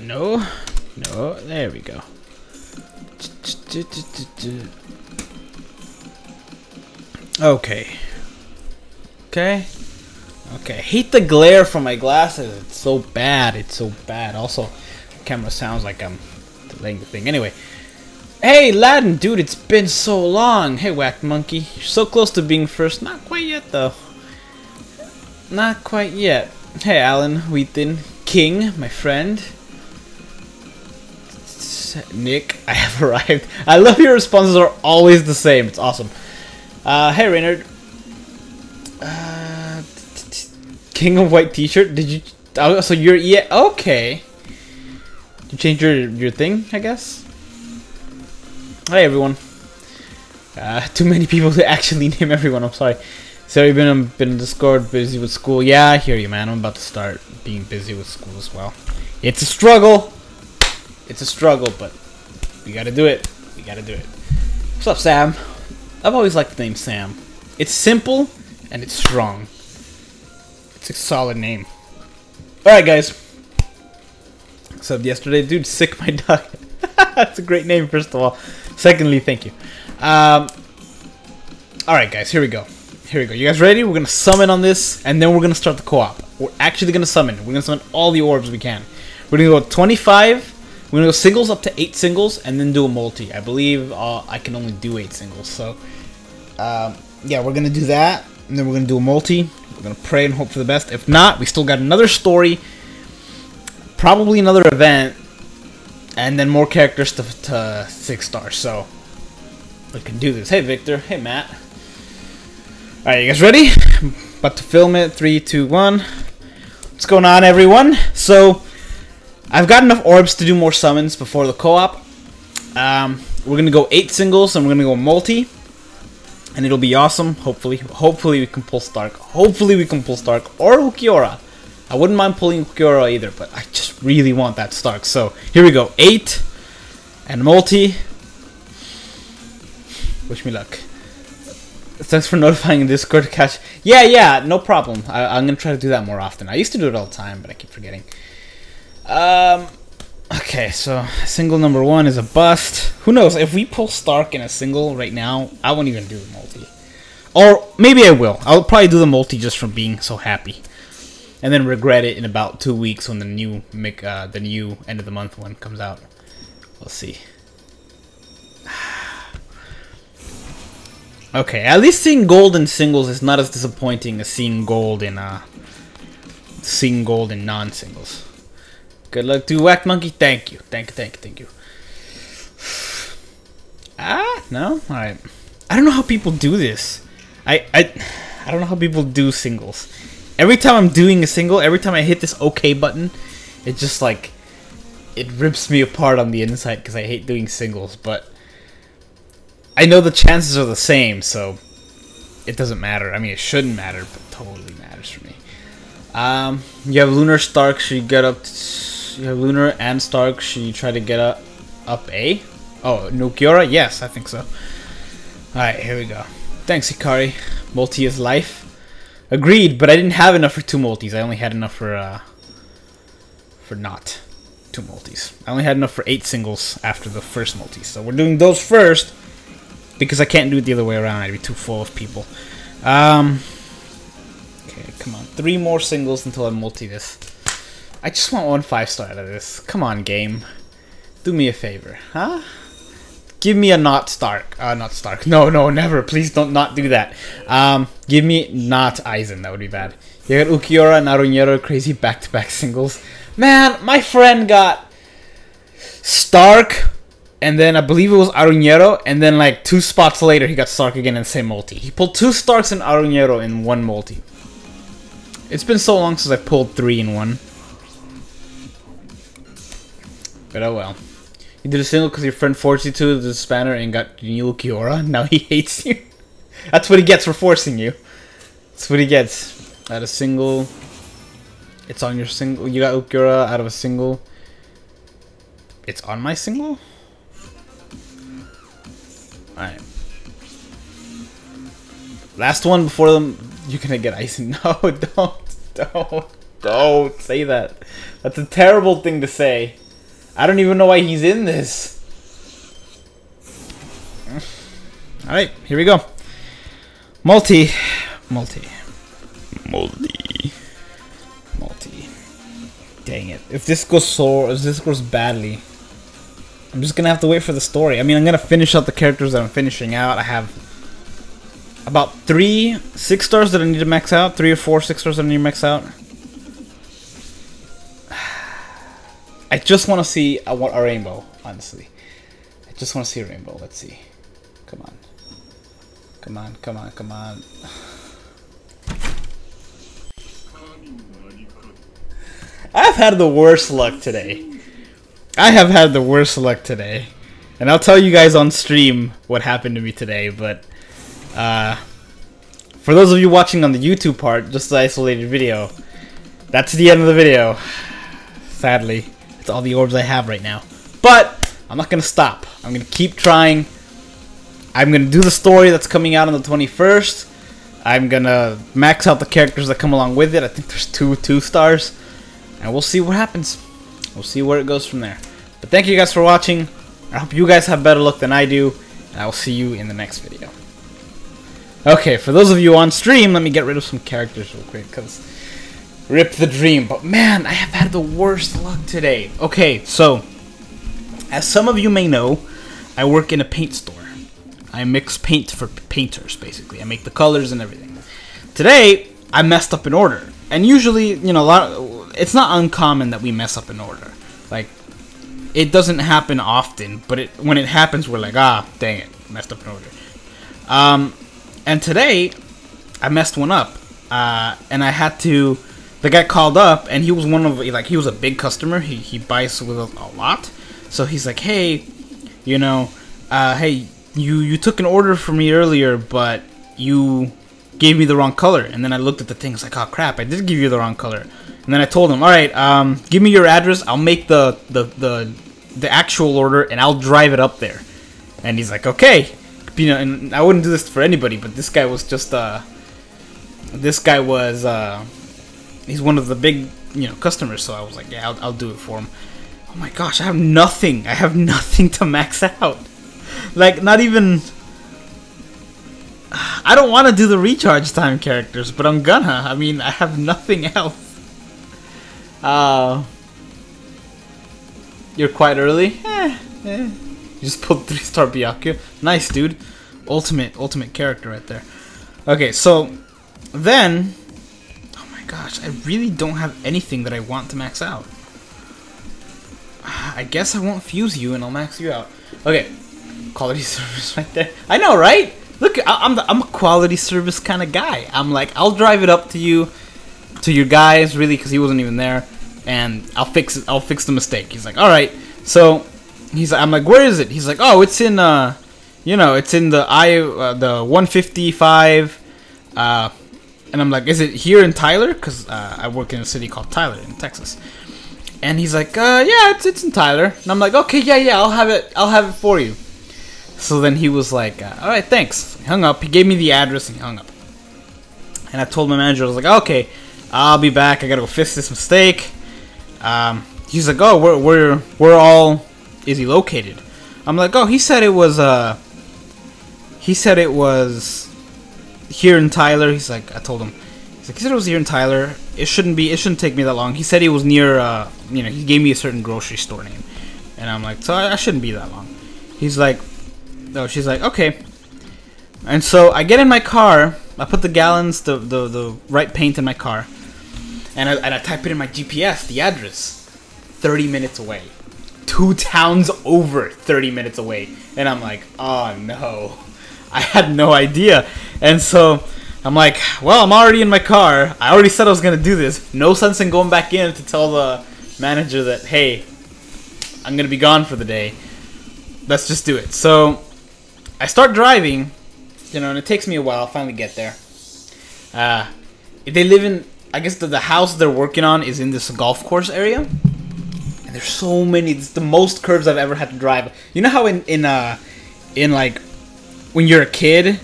no. No. There we go. Okay. Okay. Okay. I hate the glare from my glasses. It's so bad. It's so bad. Also, camera sounds like I'm delaying the thing. Anyway. Hey, Laden, dude, it's been so long. Hey, Whack Monkey. You're so close to being first. Not quite yet, though. Not quite yet. Hey, Alan Wheaton. King, my friend. Nick, I have arrived. I love your responses are always the same. It's awesome. Uh, hey, Reynard. Uh, King of White T-shirt. Did you? Oh, so you're yeah. Okay. You change your your thing, I guess. Hey, everyone. Uh, too many people to actually name everyone. I'm sorry. So you've been been in Discord, busy with school. Yeah, I hear you, man. I'm about to start being busy with school as well. It's a struggle. It's a struggle, but we gotta do it. We gotta do it. What's up, Sam? I've always liked the name Sam. It's simple and it's strong. It's a solid name. Alright, guys. So yesterday, dude, sick my dog. That's a great name, first of all. Secondly, thank you. Um, Alright, guys, here we go. Here we go. You guys ready? We're gonna summon on this, and then we're gonna start the co-op. We're actually gonna summon. We're gonna summon all the orbs we can. We're gonna go 25 we're gonna go singles up to eight singles and then do a multi. I believe uh, I can only do eight singles. So, um, yeah, we're gonna do that, and then we're gonna do a multi. We're gonna pray and hope for the best. If not, we still got another story, probably another event, and then more characters to, to six stars. So, we can do this. Hey, Victor. Hey, Matt. All right, you guys ready? about to film it. Three, two, one. What's going on, everyone? So. I've got enough orbs to do more summons before the co-op. Um, we're gonna go eight singles and we're gonna go multi, and it'll be awesome. Hopefully, hopefully we can pull Stark. Hopefully we can pull Stark or Ulquiorra. I wouldn't mind pulling Ulquiorra either, but I just really want that Stark. So here we go, eight and multi. Wish me luck. Thanks for notifying Discord to catch. Yeah, yeah, no problem. I, I'm gonna try to do that more often. I used to do it all the time, but I keep forgetting. Um, okay, so single number one is a bust. Who knows? If we pull Stark in a single right now, I won't even do the multi. Or maybe I will. I'll probably do the multi just from being so happy, and then regret it in about two weeks when the new uh, the new end of the month one comes out. We'll see. okay, at least seeing gold in singles is not as disappointing as seeing gold in uh seeing gold in non-singles. Good luck to Whack Monkey. Thank you. Thank you, thank you, thank you. Ah, no? Alright. I don't know how people do this. I, I, I don't know how people do singles. Every time I'm doing a single, every time I hit this OK button, it just like, it rips me apart on the inside because I hate doing singles, but I know the chances are the same, so it doesn't matter. I mean, it shouldn't matter, but totally matters for me. Um, you have Lunar Stark, so you get up you Lunar and Stark. She tried to get up, up A. Oh, Nukiora? Yes, I think so. Alright, here we go. Thanks, Hikari. Multi is life. Agreed, but I didn't have enough for two multis. I only had enough for, uh, for not two multis. I only had enough for eight singles after the first multi. So we're doing those first because I can't do it the other way around. I'd be too full of people. Um, okay, come on. Three more singles until I multi this. I just want one five star out of this. Come on, game. Do me a favor, huh? Give me a not Stark. Uh, not Stark. No, no, never. Please don't not do that. Um, give me not Aizen. That would be bad. You got Ulquiorra and Aaroniero crazy back-to-back -back singles. Man, my friend got Stark, and then I believe it was Aaroniero, and then like two spots later he got Stark again in the same multi. He pulled two Starks and Aaroniero in one multi. It's been so long since I pulled three in one. But oh well. You did a single because your friend forced you to the spanner and got new Kiora. Now he hates you. That's what he gets for forcing you. That's what he gets. Out of single. It's on your single. You got Ulquiorra out of a single. It's on my single? Alright. Last one before them. You're gonna get ice. No, don't. Don't. Don't say that. That's a terrible thing to say. I don't even know why he's in this. Alright, here we go. Multi. Multi. Multi. Multi. Dang it. If this goes so if this goes badly, I'm just gonna have to wait for the story. I mean I'm gonna finish out the characters that I'm finishing out. I have about three six stars that I need to max out, three or four six stars that I need to max out. I just want to see a, a rainbow, honestly. I just want to see a rainbow. Let's see. Come on. Come on, come on, come on. I've had the worst luck today. I have had the worst luck today. And I'll tell you guys on stream what happened to me today, but uh, for those of you watching on the YouTube part, just the isolated video, that's the end of the video. Sadly, all the orbs I have right now. But I'm not gonna stop. I'm gonna keep trying. I'm gonna do the story that's coming out on the 21st. I'm gonna max out the characters that come along with it. I think there's two two stars, and we'll see what happens. We'll see where it goes from there. But thank you guys for watching. I hope you guys have better luck than I do, and I will see you in the next video. Okay, for those of you on stream, let me get rid of some characters real quick, because rip the dream. But man, I have had the worst luck today. Okay, so, as some of you may know, I work in a paint store. I mix paint for painters, basically. I make the colors and everything. Today, I messed up an order. And usually, you know, a lot of, it's not uncommon that we mess up an order. Like, it doesn't happen often, but it when it happens, we're like, ah, dang it, messed up an order. Um, and today, I messed one up. Uh, and I had to, the guy called up, and he was one of, like, he was a big customer. He, he buys with a, a lot. So he's like, hey, you know, uh, hey, you you took an order from me earlier, but you gave me the wrong color. And then I looked at the thing, it's like, oh crap, I did give you the wrong color. And then I told him, all right, um, give me your address. I'll make the the the the actual order, and I'll drive it up there. And he's like, okay. You know, and I wouldn't do this for anybody, but this guy was just uh, this guy was uh, he's one of the big you know customers. So I was like, yeah, I'll, I'll do it for him. Oh my gosh, I have nothing. I have nothing to max out. Like, not even... I don't want to do the recharge time characters, but I'm gonna. I mean, I have nothing else. Uh... You're quite early? Eh, eh. You just pulled 3-star Byakuya. Nice, dude. Ultimate, ultimate character right there. Okay, so... Then... Gosh, I really don't have anything that I want to max out. I guess I won't fuse you and I'll max you out. Okay, quality service right there. I know, right? Look, I, am the, I'm a quality service kind of guy. I'm like, I'll drive it up to you, to your guys, really, because he wasn't even there, and I'll fix it. I'll fix the mistake. He's like, all right. So he's, I'm like, where is it? He's like, oh, it's in, uh, you know, it's in the I, uh, the 155, uh, and I'm like, is it here in Tyler? Because uh, I work in a city called Tyler in Texas. And he's like, uh, yeah, it's it's in Tyler. And I'm like, okay, yeah, yeah, I'll have it. I'll have it for you. So then he was like, uh, all right, thanks. He hung up. He gave me the address and he hung up. And I told my manager, I was like, okay, I'll be back. I gotta go fix this mistake. Um, he's like, oh, we're we're we're all. Is he located? I'm like, oh, he said it was uh. He said it was here in Tyler. He's like, I told him. He's like, he said it was here in Tyler. It shouldn't be. It shouldn't take me that long. He said he was near. Uh, you know, he gave me a certain grocery store name, and I'm like, so I, I shouldn't be that long. He's like, no, she's like, okay. And so I get in my car. I put the gallons, the the, the right paint in my car, and I, and I type it in my GPS, the address, 30 minutes away, two towns over, 30 minutes away, and I'm like, oh no, I had no idea, and so I'm like, well, I'm already in my car. I already said I was gonna do this. No sense in going back in to tell the manager that, hey, I'm gonna be gone for the day. Let's just do it. So I start driving, you know, and it takes me a while. to finally get there. Uh, they live in, I guess the, the house they're working on is in this golf course area. And there's so many, it's the most curves I've ever had to drive. You know how in, in, uh, in like, when you're a kid,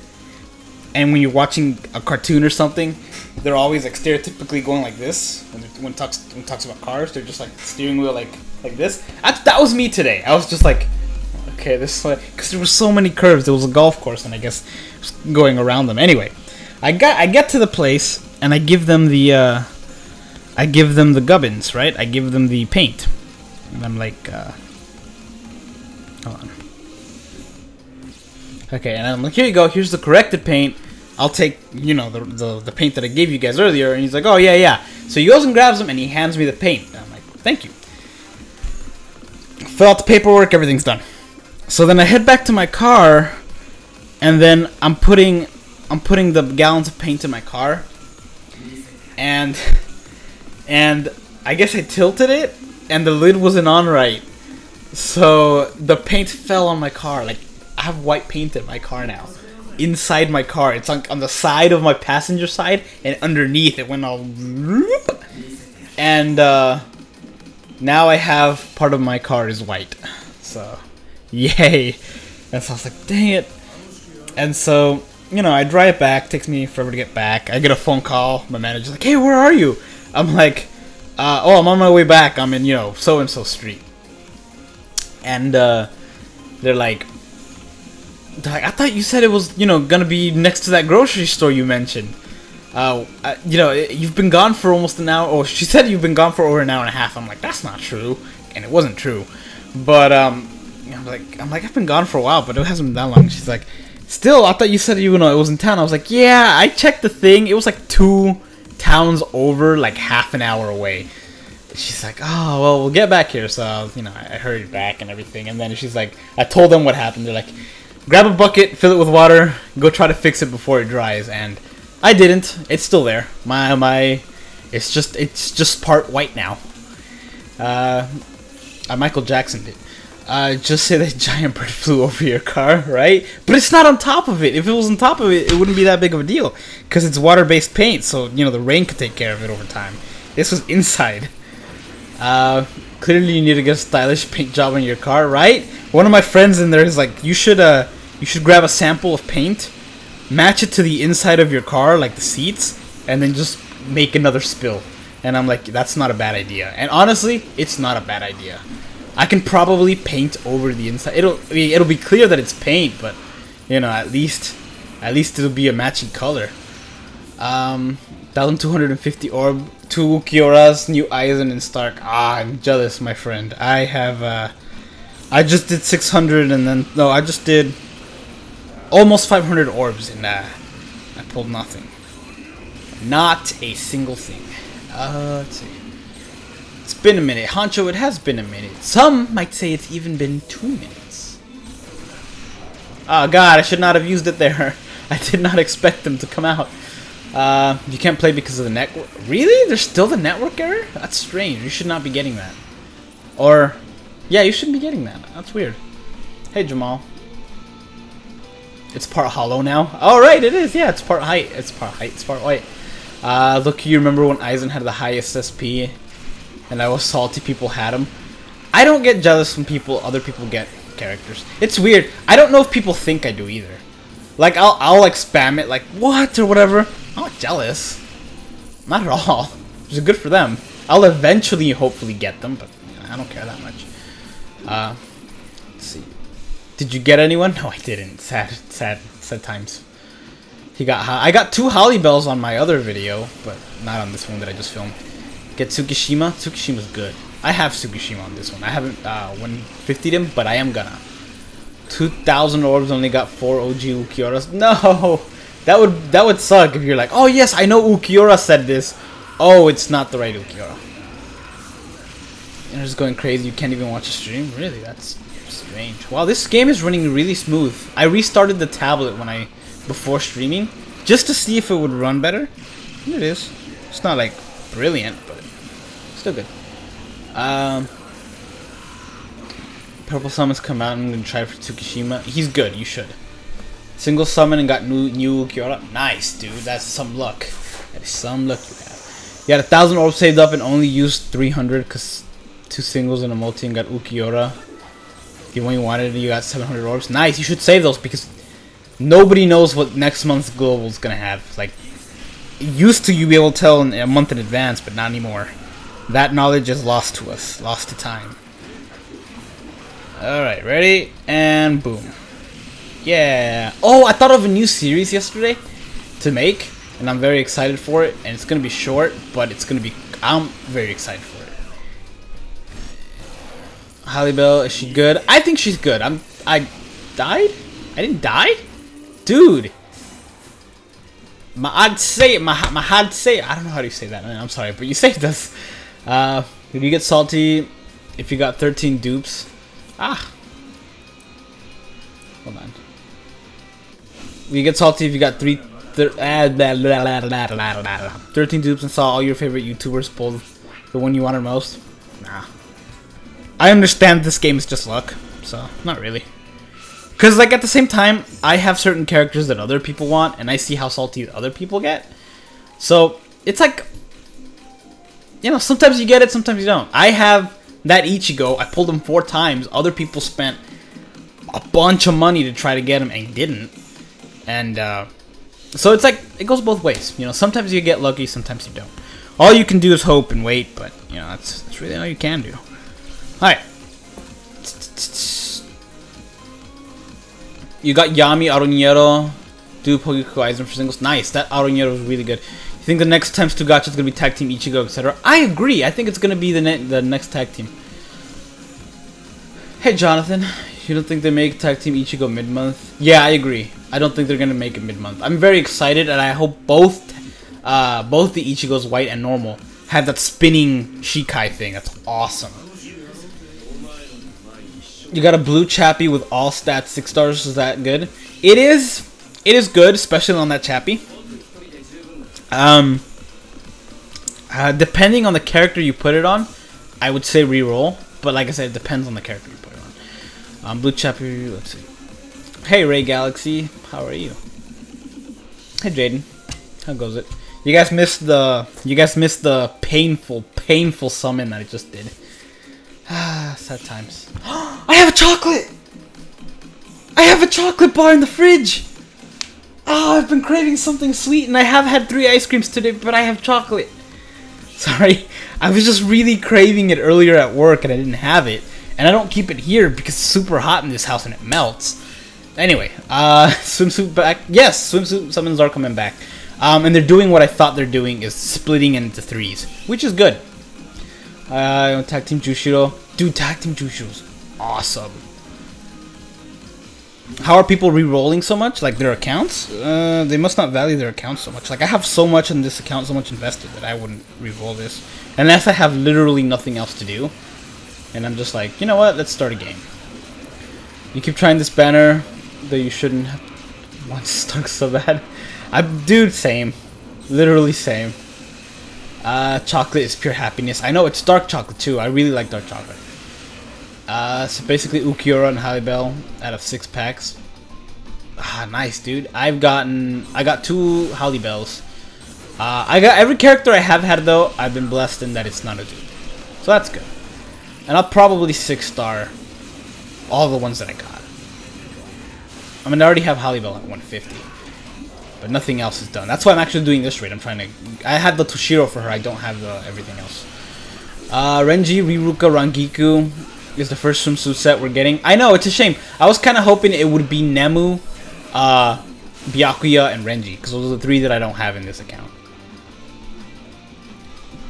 and when you're watching a cartoon or something, they're always like stereotypically going like this when when talks when talks about cars. They're just like steering wheel like like this. That, that was me today. I was just like, okay, this way because there were so many curves. There was a golf course, and I guess going around them. Anyway, I got I get to the place and I give them the uh, I give them the gubbins, right? I give them the paint, and I'm like, uh, hold on. Okay, and I'm like, here you go. Here's the corrected paint. I'll take, you know, the, the, the paint that I gave you guys earlier. And he's like, oh, yeah, yeah. So he goes and grabs them, and he hands me the paint. And I'm like, thank you. Fill out the paperwork, everything's done. So then I head back to my car, and then I'm putting I'm putting the gallons of paint in my car, and and I guess I tilted it, and the lid wasn't on right, so the paint fell on my car. Like I have white paint in my car now, inside my car. It's on on the side of my passenger side, and underneath it went all, and uh, now I have part of my car is white. So, yay! And so I was like, dang it. And so you know, I drive back. Takes me forever to get back. I get a phone call. My manager's like, "Hey, where are you?" I'm like, uh, "Oh, I'm on my way back. I'm in, you know, so and so street." And uh, they're like, like, "I thought you said it was, you know, gonna be next to that grocery store you mentioned." Uh, you know, you've been gone for almost an hour. Or she said you've been gone for over an hour and a half. I'm like, that's not true, and it wasn't true. But um, I'm like, I'm like, I've been gone for a while, but it hasn't been that long. She's like, Still, I thought you said you know it was in town. I was like, yeah, I checked the thing. It was like two towns over, like half an hour away. She's like, oh well, we'll get back here. So you know, I hurried back and everything. And then she's like, I told them what happened. They're like, grab a bucket, fill it with water, go try to fix it before it dries. And I didn't. It's still there. My my, it's just it's just part white now. Uh, uh Michael Jackson did uh, just say that giant bird flew over your car, right? But it's not on top of it. If it was on top of it, it wouldn't be that big of a deal because it's water-based paint, so you know the rain could take care of it over time. This was inside. Uh, clearly, you need to get a stylish paint job on your car, right? One of my friends in there is like, you should uh, you should grab a sample of paint, match it to the inside of your car, like the seats, and then just make another spill. And I'm like, that's not a bad idea. And honestly, it's not a bad idea. I can probably paint over the inside. It'll I mean, it'll be clear that it's paint, but you know, at least at least it'll be a matching color. Um, 1250 orb, two Kioras, new Aizen and Stark. Ah, I'm jealous, my friend. I have uh, I just did 600 and then no, I just did almost 500 orbs and uh, I pulled nothing. Not a single thing. Uh, let's see. It's been a minute. Honcho, it has been a minute. Some might say it's even been two minutes. Oh god, I should not have used it there. I did not expect them to come out. Uh, you can't play because of the network. Really? There's still the network error? That's strange. You should not be getting that. Or, yeah, you shouldn't be getting that. That's weird. Hey, Jamal. It's part hollow now. All right, it is. Yeah, it's part height. It's part height. It's part white. Uh, look, you remember when Aizen had the highest SP and I was salty people had them. I don't get jealous when people, other people get characters. It's weird. I don't know if people think I do either. Like, I'll, I'll like spam it, like, what, or whatever. I'm not jealous. Not at all. It's good for them. I'll eventually, hopefully, get them, but I don't care that much. Uh, see. Did you get anyone? No, I didn't. Sad, sad, sad times. He got. I got two Harribels on my other video, but not on this one that I just filmed. Get Tsukishima. Tsukishima's good. I have Tsukishima on this one. I haven't uh, 150'd him, but I am gonna. 2,000 orbs only got 4 OG Ulquiorras. No! That would that would suck if you're like, oh yes, I know Ulquiorra said this. Oh, it's not the right Ulquiorra. You're just going crazy. You can't even watch a stream. Really, that's strange. Wow, this game is running really smooth. I restarted the tablet when I before streaming just to see if it would run better. And it is. It's not like brilliant, but still good. Um, Purple Summon's come out. I'm gonna try for Tsukishima. He's good. You should. Single summon and got new new Kiora. Nice, dude. That's some luck. That is some luck you have. You had a thousand orbs saved up and only used 300 because two singles and a multi and got Ulquiorra. You you wanted you got 700 orbs. Nice. You should save those because nobody knows what next month's global is gonna have. Like used to you be able to tell a month in advance, but not anymore. That knowledge is lost to us, lost to time. Alright, ready? And boom. Yeah. Oh, I thought of a new series yesterday to make, and I'm very excited for it. And it's gonna be short, but it's gonna be. I'm very excited for it. Harribel, is she good? I think she's good. I'm. I died. I didn't die, dude. My, I'd say it. My, my, I'd say it. I don't know how to say that. I'm sorry, but you saved us. Uh, if you get salty, if you got 13 dupes, ah. You get salty if you got three, thir uh, blah, blah, blah, 13 dupes and saw all your favorite YouTubers pull the one you wanted most. Nah. I understand this game is just luck, so not really. Because, like, at the same time, I have certain characters that other people want, and I see how salty other people get. So, it's like, you know, sometimes you get it, sometimes you don't. I have that Ichigo, I pulled him four times. Other people spent a bunch of money to try to get him and didn't. And, uh, so it's like, it goes both ways. You know, sometimes you get lucky, sometimes you don't. All you can do is hope and wait, but, you know, that's, that's really all you can do. Alright. You got Yami, Aaroniero, do Pogiku Aizen for singles. Nice, that Aaroniero is really good. You think the next times to Gacha is going to be tag team Ichigo, etc.? I agree. I think it's going to be the, ne the next tag team. Hey, Jonathan. You don't think they make tag team Ichigo mid-month? Yeah, I agree. I don't think they're to make it mid-month. I'm very excited, and I hope both uh, both the Ichigos, white and normal, have that spinning Shikai thing. That's awesome. You got a blue chappy with all stats six stars. Is that good? It is. It is good, especially on that chappy. Um, uh, depending on the character you put it on, I would say reroll. But like I said, it depends on the character you put. Um, blue chappy. Let's see. Hey Ray Galaxy, how are you? Hey Jaden, how goes it? You guys missed the. You guys missed the painful, painful summon that I just did. Ah, sad times. I have a chocolate! I have a chocolate bar in the fridge! Oh, I've been craving something sweet and I have had three ice creams today, but I have chocolate. Sorry, I was just really craving it earlier at work and I didn't have it. And I don't keep it here because it's super hot in this house and it melts. Anyway, uh, swimsuit back. Yes, swimsuit summons are coming back. Um, and they're doing what I thought they're doing is splitting into threes, which is good. Uh, tag team Jushiro. Dude, tag team Jushiro's awesome. How are people re-rolling so much? Like their accounts? Uh, they must not value their accounts so much. Like I have so much in this account, so much invested that I wouldn't re-roll this. Unless I have literally nothing else to do. And I'm just like, you know what? Let's start a game. You keep trying this banner that you shouldn't want stuck so bad. I dude, same. Literally same. Uh, chocolate is pure happiness. I know it's dark chocolate too. I really like dark chocolate. Uh, so basically Ulquiorra and Harribel out of six packs. Ah, nice, dude. I've gotten, I got two Harribels. Uh, I got every character I have had though. I've been blessed in that it's not a dude, so that's good. And I'll probably six star all the ones that I got. I mean, I already have Harribel at 150, but nothing else is done. That's why I'm actually doing this raid. I'm trying to. I had the Toshiro for her. I don't have the everything else. Uh, Renji, Riruka, Rangiku is the first swimsuit set we're getting. I know, it's a shame. I was kind of hoping it would be Nemu, uh, Byakuya, and Renji, because those are the three that I don't have in this account.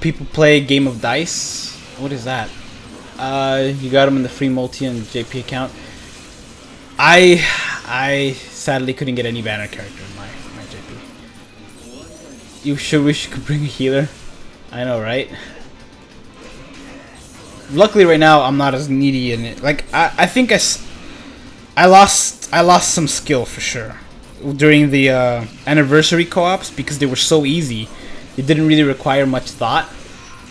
People play Game of Dice. What is that? Uh, you got them in the free multi and JP account. I, I sadly couldn't get any banner character in my, my JP. You sure wish you could bring a healer? I know, right? luckily right now I'm not as needy in it. Like I, I think I, I lost I lost some skill for sure during the uh, anniversary co-ops because they were so easy. It didn't really require much thought.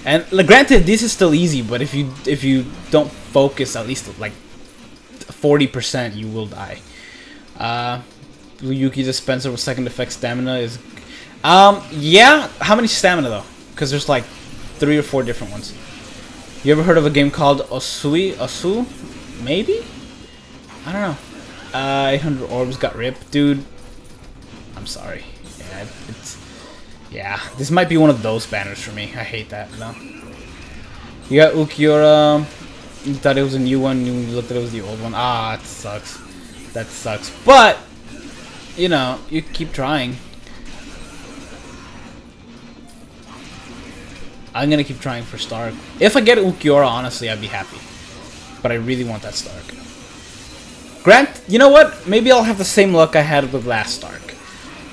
And like, granted, this is still easy, but if you if you don't focus at least like forty percent, you will die. Uh, Yuki dispenser with second effect stamina is, um, yeah. How many stamina though? Because there's like three or four different ones. You ever heard of a game called Osui? Osu? Maybe? I don't know. Uh, 800 orbs got ripped. Dude, I'm sorry. Yeah, this might be one of those banners for me. I hate that, though. You got Ulquiorra. You thought it was a new one, you looked at it was the old one. Ah, it sucks. That sucks. But, you know, you keep trying. I'm gonna keep trying for Stark. If I get Ulquiorra, honestly, I'd be happy. But I really want that Stark. Grant, you know what? Maybe I'll have the same luck I had with last Stark.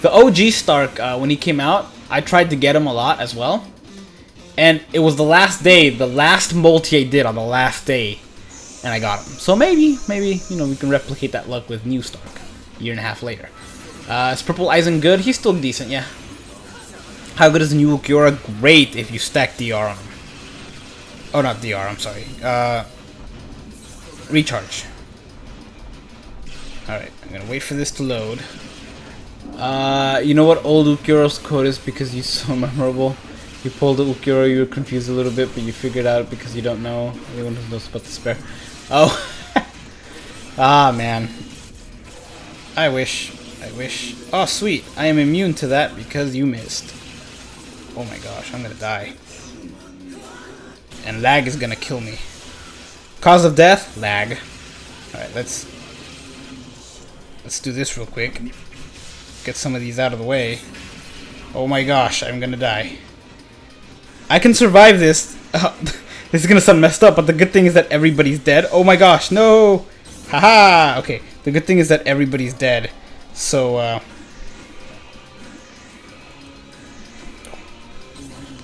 The OG Stark, uh, when he came out, I tried to get him a lot as well. And it was the last day, the last multi I did on the last day, and I got him. So maybe, maybe, you know, we can replicate that luck with New Stark, a year and a half later. Uh, is Purple Aizen good? He's still decent, yeah. How good is new Ulquiorra? Great if you stack DR on him. Oh, not DR, I'm sorry. Uh, recharge. Alright, I'm gonna wait for this to load. Uh, you know what old Ulquiorra's code is because he's so memorable? You pulled the Ulquiorra, you were confused a little bit, but you figured out because you don't know. Anyone who knows about the spare. Oh. ah, man. I wish. I wish. Oh, sweet. I am immune to that because you missed. Oh my gosh, I'm gonna die. And lag is gonna kill me. Cause of death? Lag. Alright, let's... Let's do this real quick. Get some of these out of the way. Oh my gosh, I'm gonna die. I can survive this. Uh, this is gonna sound messed up, but the good thing is that everybody's dead. Oh my gosh, no! Haha! Okay, the good thing is that everybody's dead. So, uh...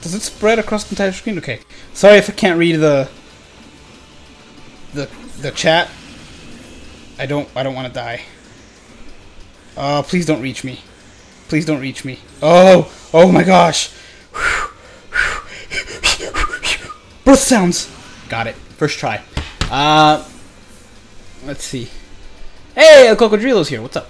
Does it spread across the entire screen? Okay. Sorry if I can't read the... The, the chat. I don't, I don't want to die. Oh, please don't reach me. Please don't reach me. Oh! Oh my gosh! Birth sounds! Got it. First try. Uh, let's see. Hey, El Cocodrilo's here. What's up?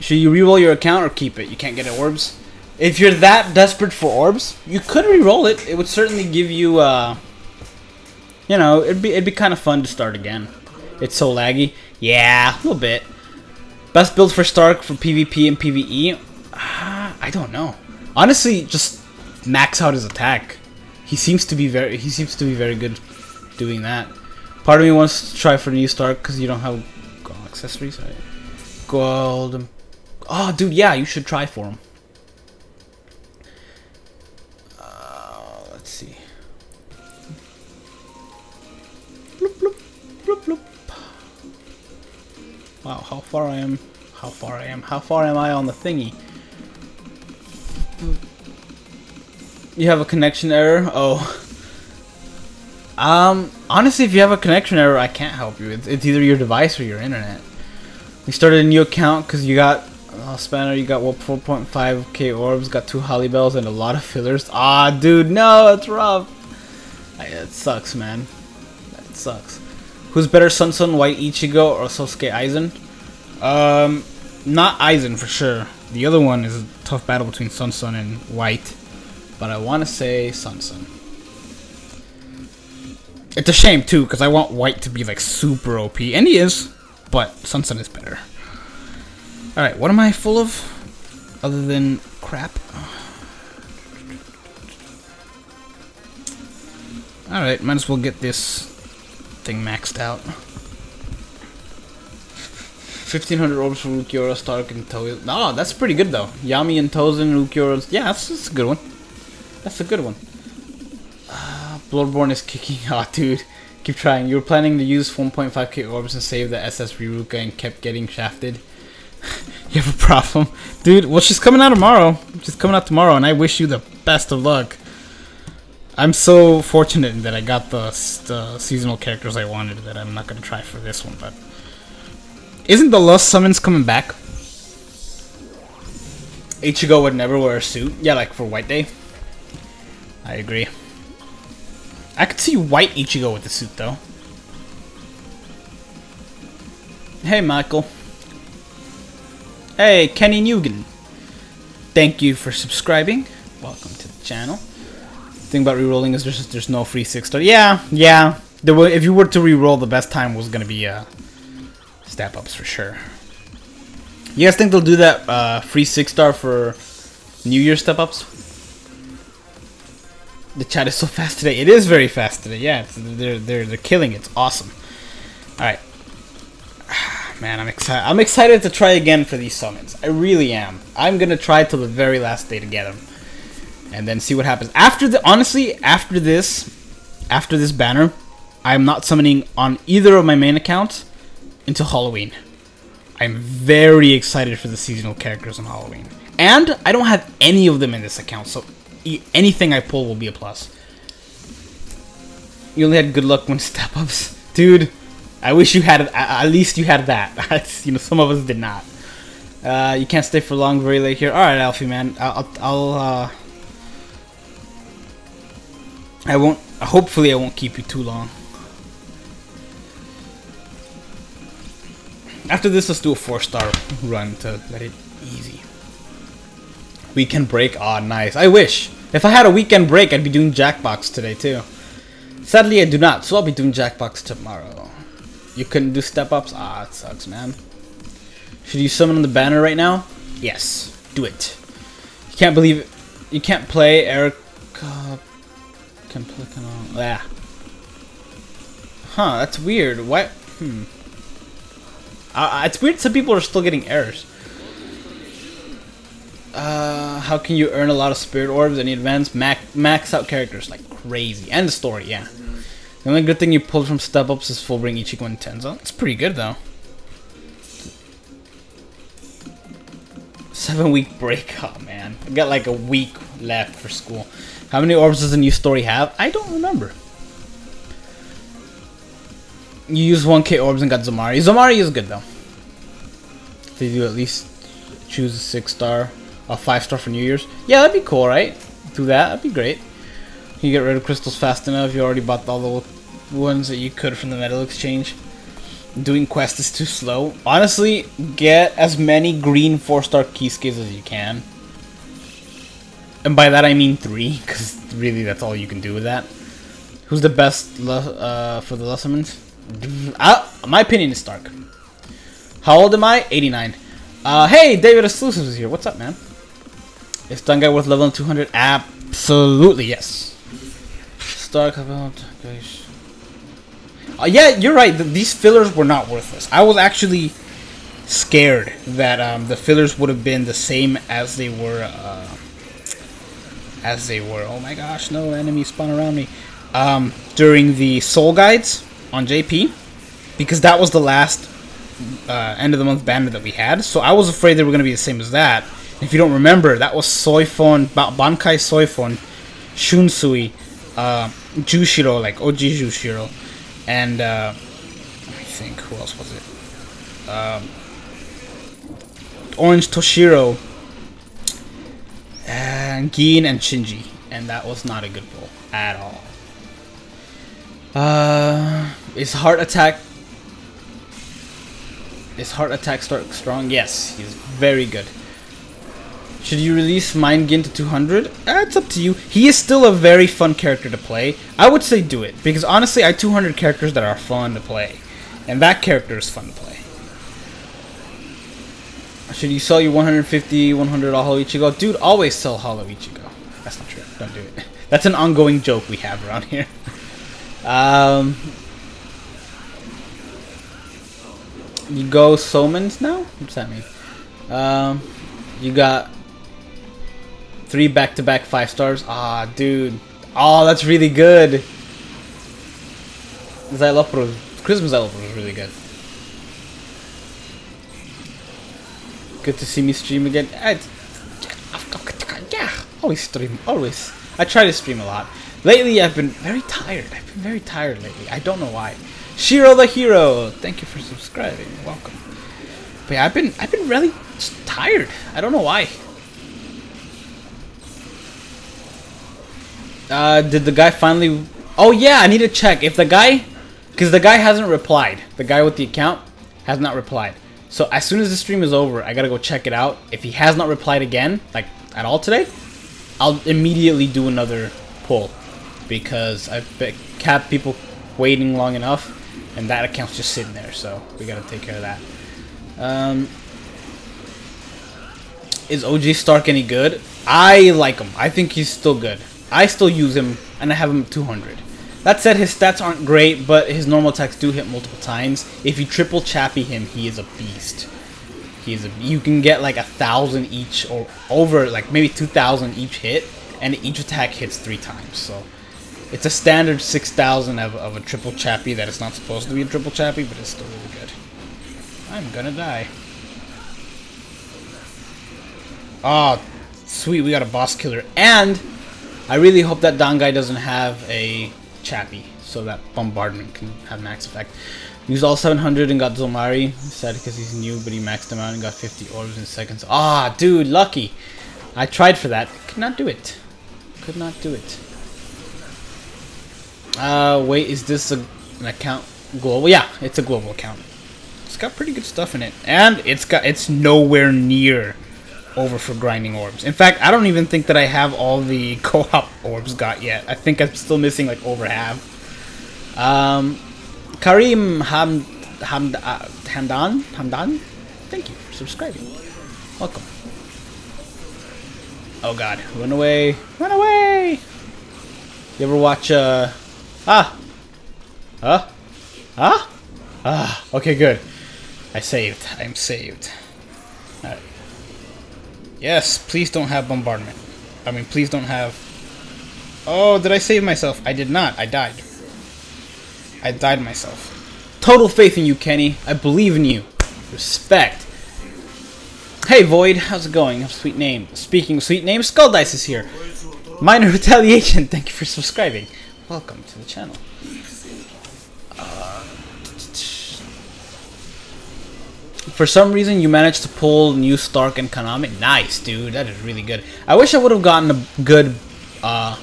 Should you re-roll your account or keep it? You can't get it orbs? If you're that desperate for orbs, you could re-roll it. It would certainly give you, uh, you know, it'd be it'd be kind of fun to start again. It's so laggy. Yeah, a little bit. Best build for Stark for PvP and PvE? Uh, I don't know. Honestly, just max out his attack he seems to be very he seems to be very good doing that. Part of me wants to try for the new Stark because you don't have accessories. Right? Gold. Oh, dude, yeah, you should try for him. Wow, how far I am? How far I am? How far am I on the thingy? You have a connection error? Oh. Um, honestly, if you have a connection error, I can't help you. It's, it's either your device or your internet. You started a new account because you got uh, Spanner, you got what 4.5k orbs, got two Harribels, and a lot of fillers. Ah, dude, no, it's rough. I, it sucks, man. It sucks. Who's better, Sun Sun, White Ichigo, or Sosuke Aizen? Um, not Aizen for sure. The other one is a tough battle between Sun Sun and White. But I want to say Sun Sun. It's a shame, too, because I want White to be, like, super OP. And he is, but Sun Sun is better. Alright, what am I full of? Other than crap? Alright, might as well get this maxed out. 1500 orbs for Ulquiorra, Stark, and Toyo. No, that's pretty good though. Yami and Tosen, Ulquiorra. Yeah, that's, that's a good one. That's a good one. Uh, Bloodborne is kicking. Ah, oh, dude. Keep trying. You were planning to use 1.5k orbs and save the SS Riruka and kept getting shafted. you have a problem. Dude, well, she's coming out tomorrow. She's coming out tomorrow, and I wish you the best of luck. I'm so fortunate that I got the, the seasonal characters I wanted that I'm not going to try for this one, but... Isn't the Lost Summons coming back? Ichigo would never wear a suit. Yeah, like for White Day. I agree. I could see white Ichigo with the suit, though. Hey, Michael. Hey, Kenny Nugent. Thank you for subscribing. Welcome to the channel. The thing about rerolling is there's there's no free six star. Yeah, yeah. There were, if you were to reroll, the best time was gonna be uh, step ups for sure. You guys think they'll do that uh, free six star for New Year step ups? The chat is so fast today. It is very fast today. Yeah, they're they're they're killing it. It's awesome. All right, man, I'm excited. I'm excited to try again for these summons. I really am. I'm gonna try till the very last day to get them, and then see what happens. After the honestly, after this, after this banner, I'm not summoning on either of my main accounts until Halloween. I'm very excited for the seasonal characters on Halloween. And I don't have any of them in this account, so anything I pull will be a plus. You only had good luck when step ups. Dude, I wish you had, at least you had that. you know, some of us did not. Uh, you can't stay for long, very late here. Alright, Alfie, man. I'll, I'll, uh... I won't, hopefully I won't keep you too long. After this, let's do a 4-star run to let it easy. Weekend break? Aw, oh, nice. I wish. If I had a weekend break, I'd be doing Jackbox today, too. Sadly, I do not, so I'll be doing Jackbox tomorrow. You couldn't do step-ups? Ah, it sucks, man. Should you summon on the banner right now? Yes. Do it. You can't believe it. You can't play Eric... can play... on. Yeah. Huh, that's weird. What? Hmm. Uh, it's weird some people are still getting errors. Uh, how can you earn a lot of spirit orbs? Any advanced max, max out characters like crazy, and the story, yeah. The only good thing you pulled from step ups is Fullbring Ichigo and Tenzo. It's pretty good though. Seven week break. Oh man, I got like a week left for school. How many orbs does the new story have? I don't remember. You use 1k orbs and got Zommari. Zommari is good though. Did you at least choose a 6 star, a 5 star for New Year's. Yeah, that'd be cool, right? Do that, that'd be great. You get rid of crystals fast enough. You already bought all the ones that you could from the metal exchange. Doing quests is too slow. Honestly, get as many green 4 star Kisuke's as you can. And by that I mean 3, because really that's all you can do with that. Who's the best uh, for the Lussamans? Uh, my opinion is Stark. How old am I? 89. Uh, hey, David Exclusives is here. What's up, man? Is Dungai worth leveling 200? Absolutely, yes. Stark about... Uh, yeah, you're right. these fillers were not worthless. I was actually scared that um, the fillers would have been the same as they were... Uh, as they were. Oh my gosh, no enemies spawn around me. Um, during the Soul Guides on JP because that was the last uh, end of the month banner that we had. So I was afraid they were going to be the same as that. If you don't remember, that was Soifon, Bankai Soifon, Shunsui, uh, Jushiro, like Oji Jushiro, and uh, I think who else was it? Um, Orange Toshiro, and Gin and Shinji, and that was not a good pull at all. Uh, is heart attack? Is heart attack start strong? Yes, he's very good. Should you release Mind Gin to 200? Uh, it's up to you. He is still a very fun character to play. I would say do it, because honestly, I have 200 characters that are fun to play. And that character is fun to play. Should you sell your 150, 100 Hollow Ichigo? Dude, always sell Hollow Ichigo. That's not true. Don't do it. That's an ongoing joke we have around here. Um, you go Somans now? What's that mean? Um, you got three back-to-back -back five stars. Ah, dude. Oh, that's really good. Xylopro, Christmas Xylopro is really good. Good to see me stream again. Yeah, always stream, always. I try to stream a lot. Lately, I've been very tired. I've been very tired lately. I don't know why. Shiro the Hero, thank you for subscribing. Welcome. But yeah, I've been I've been really tired. I don't know why. Uh, did the guy finally? Oh yeah, I need to check if the guy, because the guy hasn't replied. The guy with the account has not replied. So as soon as the stream is over, I gotta go check it out. If he has not replied again, like at all today, I'll immediately do another pull because I've kept people waiting long enough, and that account's just sitting there, so we gotta take care of that. Um, is OG Stark any good? I like him. I think he's still good. I still use him and I have him 200. That said, his stats aren't great, but his normal attacks do hit multiple times. If you triple chappy him, he is a beast. He is a, you can get like a thousand each, or over like maybe 2,000 each hit, and each attack hits three times. So it's a standard 6,000 of, of a triple chappy that is not supposed to be a triple chappy, but it's still really good. I'm gonna die. Oh, sweet, we got a boss killer. And I really hope that Dangai doesn't have a Chappie, so that Bombardment can have max effect. Used all 700 and got Zommari. Sad because he's new, but he maxed him out and got 50 orbs in seconds. Ah, dude, lucky. I tried for that. Could not do it. Could not do it. Uh, wait, is this a, an account global? Yeah, it's a global account. It's got pretty good stuff in it, and it's got it's nowhere near over for grinding orbs. In fact, I don't even think that I have all the co-op orbs got yet. I think I'm still missing like over half. Um, Karim Ham, Ham, uh, Hamdan? Hamdan? Thank you for subscribing. Welcome. Oh god, run away! Run away! You ever watch, uh... Ah! Huh? Huh? Ah, okay, good. I saved. I'm saved. Alright. Yes, please don't have bombardment. I mean, please don't have... Oh, did I save myself? I did not. I died. I died myself. Total faith in you, Kenny. I believe in you. Respect. Hey, Void. How's it going? Sweet name. Speaking of sweet name, Skull Dice is here. Minor Retaliation. Thank you for subscribing. Welcome to the channel. Uh, For some reason, you managed to pull New Stark and Kaname. Nice, dude. That is really good. I wish I would have gotten a good uh,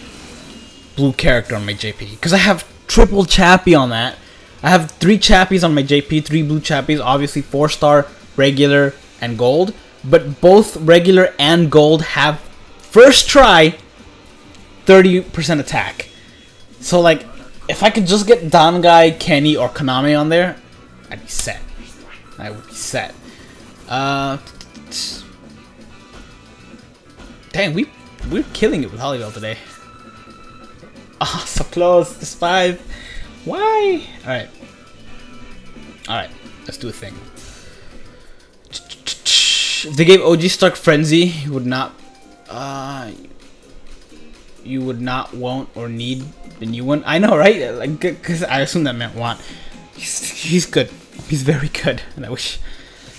blue character on my JP. Because I have triple Chappie on that. I have three Chappies on my JP, three blue Chappies. Obviously, four star, regular, and gold. But both regular and gold have first try 30% attack. So, like, if I could just get Dangai, Kenny, or Kaname on there, I'd be set. I would be set. Uh, dang, we we're killing it with Hollywood today. Ah, oh, so close. This five. Why? All right. All right. Let's do a thing. If they gave OG Stark Frenzy, you would not. Uh, you would not want or need the new one. I know, right? Like, cause I assume that meant want. He's, he's good. He's very good, and I wish,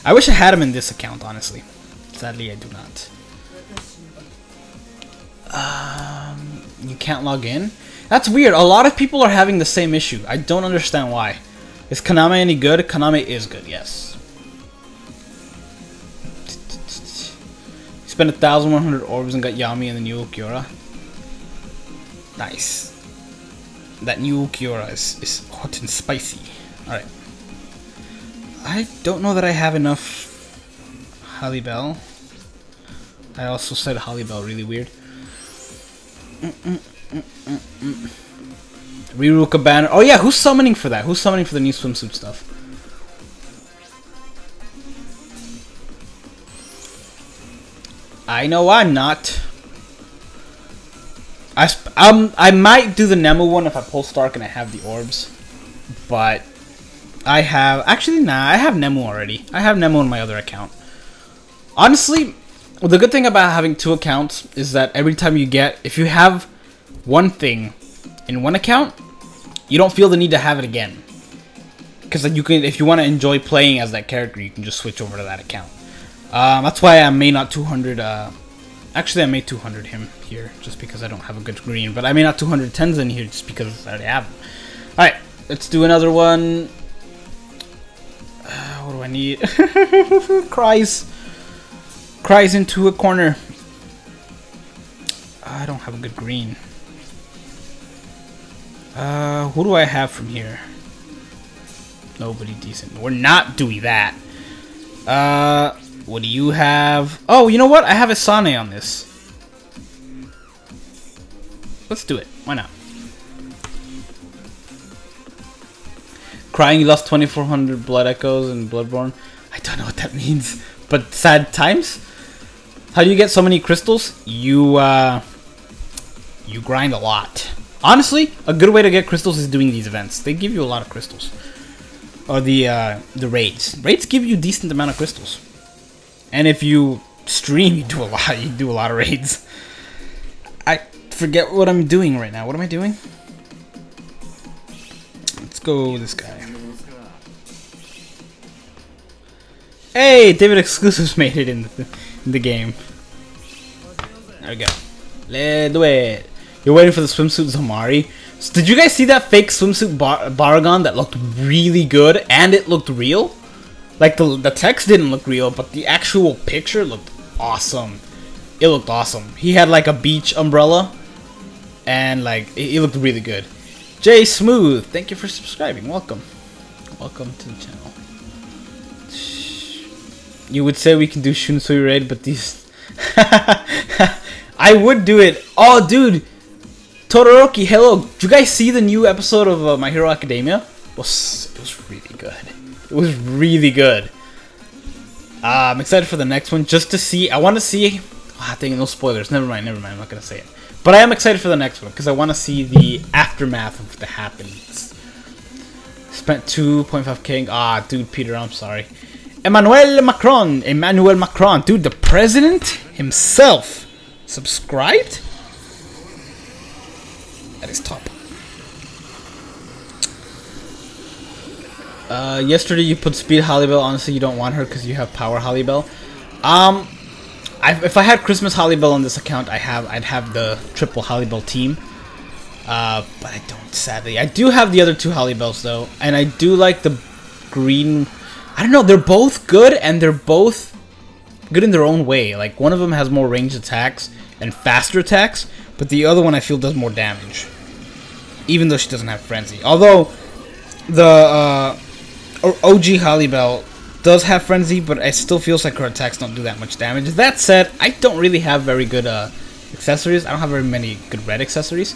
I wish I had him in this account. Honestly, sadly, I do not. Um, you can't log in. That's weird. A lot of people are having the same issue. I don't understand why. Is Kaname any good? Kaname is good. Yes. Spent 1,100 orbs and got Yami and the new Ulquiorra. Nice. That new Ulquiorra is, is hot and spicy. Alright. I don't know that I have enough Holly Bell. I also said Holly Bell really weird. Riruka banner. Oh yeah, who's summoning for that? Who's summoning for the new swimsuit stuff? I know I'm not. I um I might do the Nemu one if I pull Stark and I have the orbs, but I have actually nah I have Nemu already. I have Nemu on my other account. Honestly, the good thing about having two accounts is that every time you get if you have one thing in one account, you don't feel the need to have it again. Because like, you can, if you want to enjoy playing as that character, you can just switch over to that account. Um, that's why I may not 200. Uh, actually, I may 200 him here just because I don't have a good green. But I may not 200 in here just because I already have him. All right, let's do another one. I need? Cries. Cries into a corner. I don't have a good green. Uh, who do I have from here? Nobody decent. We're not doing that. Uh, what do you have? Oh, you know what? I have a Sane on this. Let's do it. Why not? Crying you lost 2400 blood echoes and bloodborne. I don't know what that means. But sad times? How do you get so many crystals? You, uh... You grind a lot. Honestly, a good way to get crystals is doing these events. They give you a lot of crystals. Or the uh, the raids. Raids give you decent amount of crystals. And if you stream, you do a lot. You do a lot of raids. I forget what I'm doing right now. What am I doing? Let's go this guy. Hey, David Exclusives made it in the, in the game. There we go. Let's do it. You're waiting for the swimsuit Zommari. So did you guys see that fake swimsuit Bar Barragan that looked really good and it looked real? Like the the text didn't look real, but the actual picture looked awesome. It looked awesome. He had like a beach umbrella, and like it, it looked really good. Jay Smooth, thank you for subscribing. Welcome, welcome to the channel. You would say we can do Shunsui raid, but these. I would do it. Oh, dude. Todoroki, hello. Did you guys see the new episode of uh, My Hero Academia? It was, it was really good. It was really good. Uh, I'm excited for the next one just to see. I want to see. Ah, dang, no spoilers. Never mind, never mind. I'm not going to say it. But I am excited for the next one because I want to see the aftermath of the happenings. Spent 2.5k. Ah, dude, Peter, I'm sorry. Emmanuel Macron. Emmanuel Macron. Dude, the president himself subscribed? That is top. Uh, yesterday you put Speed Hollybell, Honestly, you don't want her because you have Power Hollybell. Um, I, if I had Christmas Hollybell on this account, I have I'd have the triple Hollybell team. Uh, but I don't. Sadly, I do have the other two Hollybells though, and I do like the green. I don't know. They're both good, and they're both good in their own way. Like one of them has more ranged attacks and faster attacks, but the other one I feel does more damage. Even though she doesn't have frenzy. Although the uh, OG Harribel does have frenzy, but it still feels like her attacks don't do that much damage. That said, I don't really have very good uh, accessories. I don't have very many good red accessories.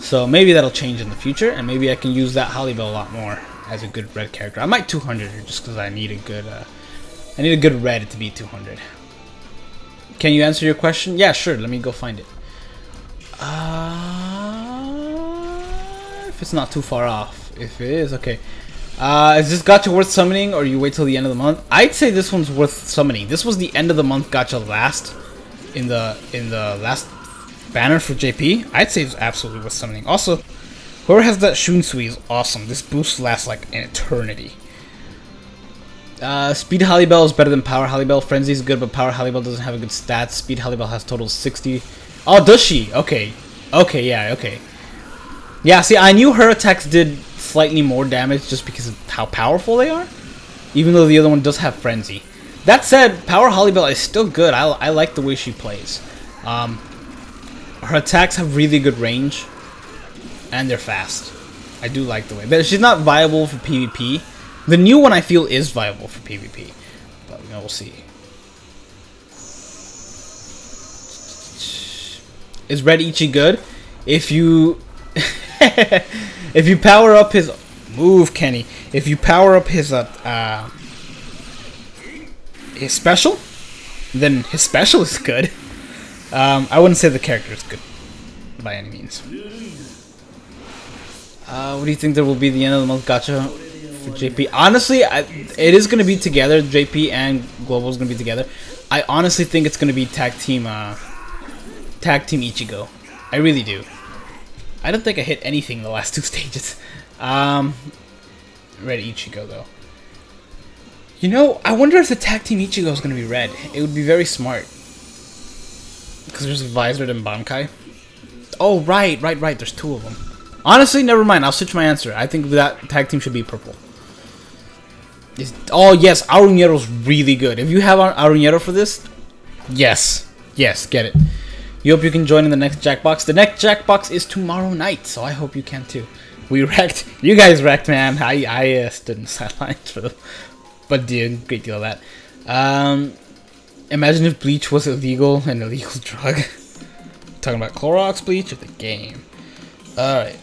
So maybe that'll change in the future, and maybe I can use that Harribel a lot more as a good red character. I might 200 her just because I need a good, uh, I need a good red to be 200. Can you answer your question? Yeah, sure. Let me go find it. Uh, if it's not too far off. If it is, okay. Uh, is this gacha worth summoning, or you wait till the end of the month? I'd say this one's worth summoning. This was the end of the month gacha last, in the in the last banner for JP. I'd say it's absolutely worth summoning. Also, whoever has that Shunsui is awesome. This boost lasts like an eternity. Uh, Speed Harribel is better than Power Harribel. Frenzy is good, but Power Harribel doesn't have a good stats. Speed Harribel has total 60. Oh, does she? Okay. Okay, yeah, okay. Yeah, see, I knew her attacks did slightly more damage just because of how powerful they are. Even though the other one does have Frenzy. That said, Power Harribel is still good. I, I like the way she plays. Um, her attacks have really good range. And they're fast. I do like the way. But she's not viable for PvP. The new one I feel is viable for PvP. But you know, we'll see. Is Red Ichi good? If you if you power up his move, Kenny. If you power up his uh, uh his special, then his special is good. Um, I wouldn't say the character is good by any means. Uh, what do you think there will be the end of the month gacha for JP? Honestly, I, it is going to be together. JP and Global is going to be together. I honestly think it's going to be tag team, uh, tag team Ichigo. I really do. I don't think I hit anything in the last two stages. Um, red Ichigo though. You know, I wonder if the tag team Ichigo is going to be red. It would be very smart. Because there's Visored and Bankai. Oh, right, right, right. There's two of them. Honestly, never mind. I'll switch my answer. I think that tag team should be purple. Oh, yes. Aaroniero's really good. If you have Aaroniero for this, yes. Yes, get it. You hope you can join in the next Jackbox. The next Jackbox is tomorrow night, so I hope you can too. We wrecked. You guys wrecked, man. I, I uh, stood in sidelines for them. But dude, great deal of that. Um, imagine if bleach was illegal, an illegal drug. Talking about Clorox bleach or the game. Alright.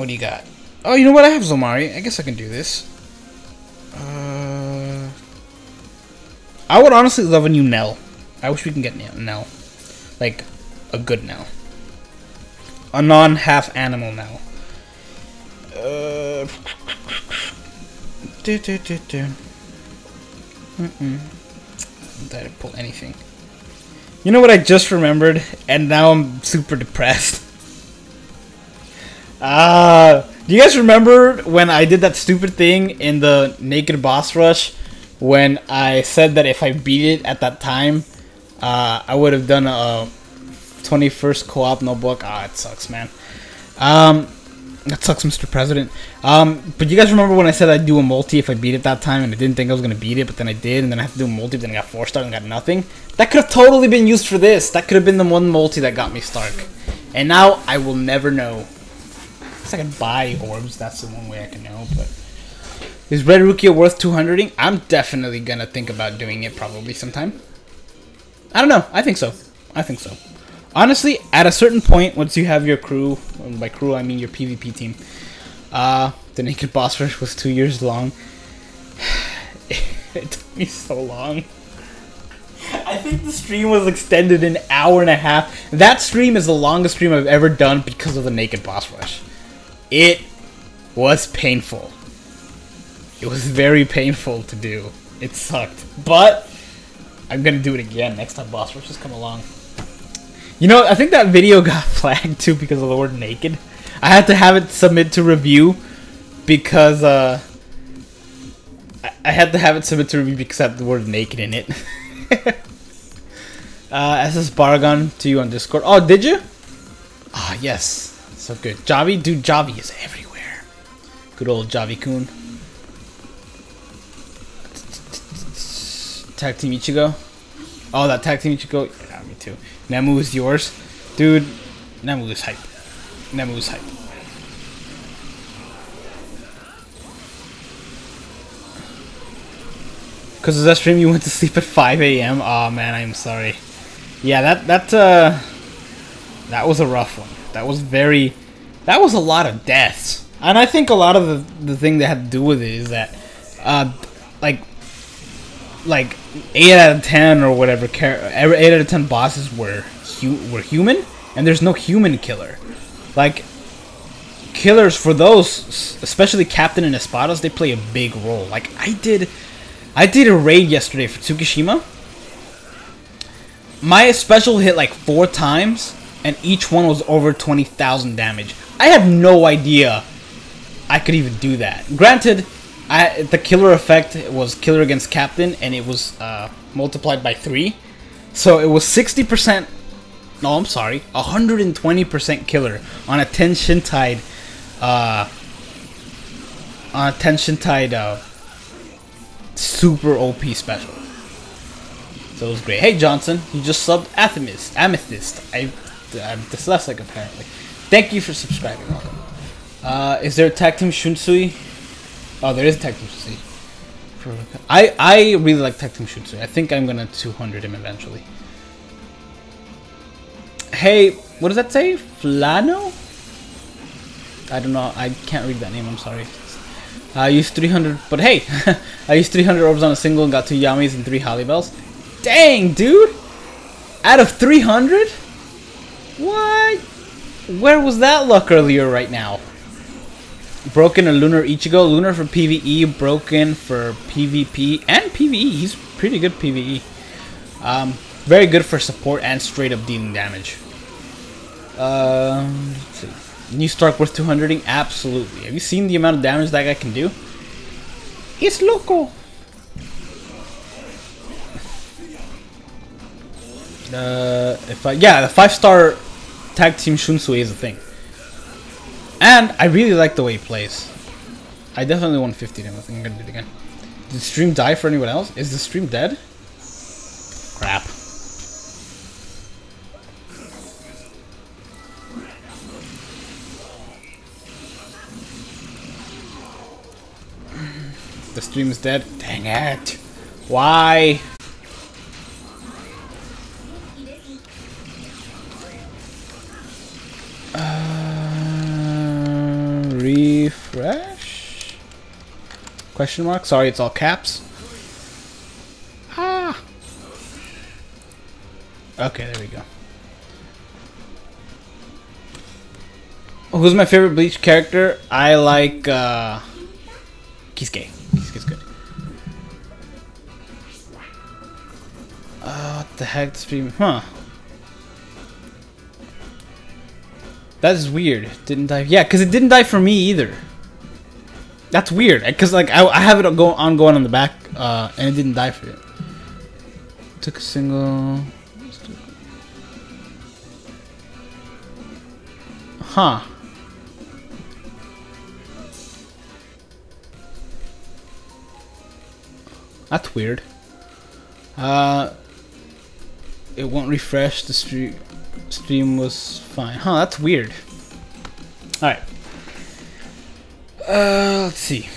What do you got? Oh, you know what? I have Zommari. I guess I can do this. Uh, I would honestly love a new Nell. I wish we can get Nell. Like, a good Nell. a non-half animal now. Uh, do, do, do, do. Mm-mm. Did I pull anything? You know what I just remembered, and now I'm super depressed. Uh, do you guys remember when I did that stupid thing in the Naked Boss Rush? When I said that if I beat it at that time, uh, I would have done a 21st co-op notebook. Ah, it sucks, man. Um, that sucks, Mr. President. Um, but you guys remember when I said I'd do a multi if I beat it that time, and I didn't think I was gonna beat it, but then I did, and then I had to do a multi, but then I got four star and got nothing. That could have totally been used for this. That could have been the one multi that got me Stark. And now I will never know. I can buy orbs. That's the one way I can know. But is Red Rukia worth 200ing? I'm definitely gonna think about doing it probably sometime. I don't know. I think so. I think so. Honestly, at a certain point, once you have your crew, by crew I mean your PvP team, uh, the Naked Boss Rush was two years long. it took me so long. I think the stream was extended an hour and a half. That stream is the longest stream I've ever done because of the Naked Boss Rush. It was painful. It was very painful to do. It sucked. But I'm gonna do it again next time Boss Rush has come along. You know, I think that video got flagged too because of the word naked. I had to have it submit to review because uh, I had to have it submit to review because I have the word naked in it. uh, SS Barragan to you on Discord. Oh, did you? Ah, yes. So good. Javi? Dude, Javi is everywhere. Good old Javi Kun. Tag Team Ichigo. Oh, that Tag Team Ichigo. Yeah, me too. Nemu is yours. Dude, Nemu is hype. Nemu is hype. Because of that stream, you went to sleep at 5 a.m. Oh man, I'm sorry. Yeah, that that uh, that was a rough one. That was very, that was a lot of deaths. And I think a lot of the the thing that had to do with it is that, uh, like, like eight out of ten or whatever, eight out of ten bosses were hu were human, and there's no human killer. Like, killers for those, especially Captain and Espadas, they play a big role. Like I did I did a raid yesterday for Tsukishima. My special hit like four times, and each one was over 20,000 damage. I have no idea I could even do that. Granted, I, the killer effect was killer against captain, and it was uh, multiplied by 3. So it was 60%, no, I'm sorry, 120% killer on a tension tide, uh, on a tension tide, uh, super OP special. So it was great. Hey Johnson, you just subbed Amethyst. Amethyst. I, I'm dyslexic apparently. Thank you for subscribing. Welcome. Uh, is there a tag team Shunsui? Oh, there is a tag team Shunsui. I I really like tag team Shunsui. I think I'm gonna 200 him eventually. Hey, what does that say? Flano? I don't know. I can't read that name. I'm sorry. I used 300, but hey, I used 300 orbs on a single and got two Yamis and three Harribels. Dang, dude! Out of 300? What? Where was that luck earlier right now? Broken a Lunar Ichigo. Lunar for PvE, Broken for PvP and PvE. He's pretty good PvE. Um, very good for support and straight up dealing damage. Um. New Stark worth 200ing? Absolutely. Have you seen the amount of damage that guy can do? It's loco! Uh, if I, yeah, the five star tag team Shunsui is a thing. And I really like the way he plays. I definitely want 50 him. I think I'm gonna do it again. Did the stream die for anyone else? Is the stream dead? Crap. The stream is dead. Dang it. Why? Refresh? Question mark? Sorry, it's all caps. Ah. Okay, there we go. Who's my favorite Bleach character? I like uh, Kisuke. Kisuke's good. Uh, what the heck? Stream, huh? That is weird. Didn't die. Yeah, because it didn't die for me either. That's weird. Because like I, I have it go on going on the back, uh, and it didn't die for it. Took a single. Huh. That's weird. Uh, it won't refresh. The stream stream was fine. Huh? That's weird. All right. Uh, let's see.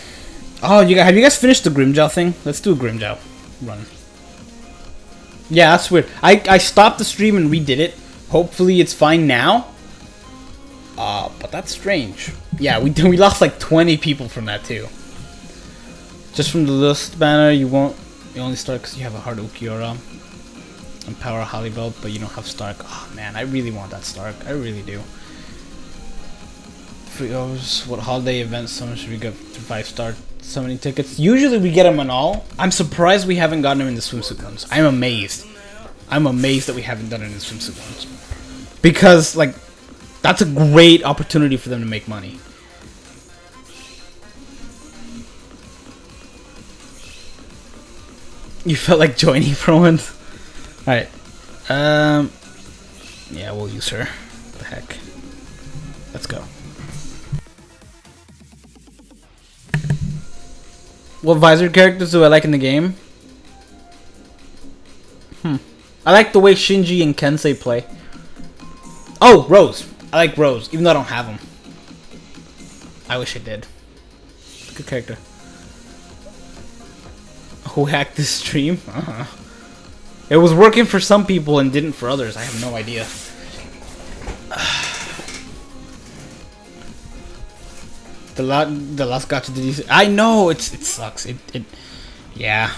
Oh, you guys, have you guys finished the Grimmjow thing? Let's do a Grimmjow run. Yeah, that's weird. I I stopped the stream and redid it. Hopefully, it's fine now. Uh, but that's strange. Yeah, we we lost like 20 people from that too. Just from the list banner, you won't. You only start because you have a hard Ulquiorra and Power Harribel, but you don't have Stark. Oh man, I really want that Stark. I really do. Hours. What holiday events summon should we get five star summoning tickets? Usually we get them on all. I'm surprised we haven't gotten them in the swimsuit ones. I'm amazed. I'm amazed that we haven't done it in the swimsuit ones. Because like that's a great opportunity for them to make money. You felt like joining for once? Alright. Um, yeah, we'll use her. What the heck. Let's go. What visor characters do I like in the game? Hmm. I like the way Shinji and Kensei play. Oh, Rose. I like Rose, even though I don't have him. I wish I did. Good character. Who hacked this stream? Uh -huh. It was working for some people and didn't for others. I have no idea. the la the last gacha did you I know it's it sucks. It it yeah.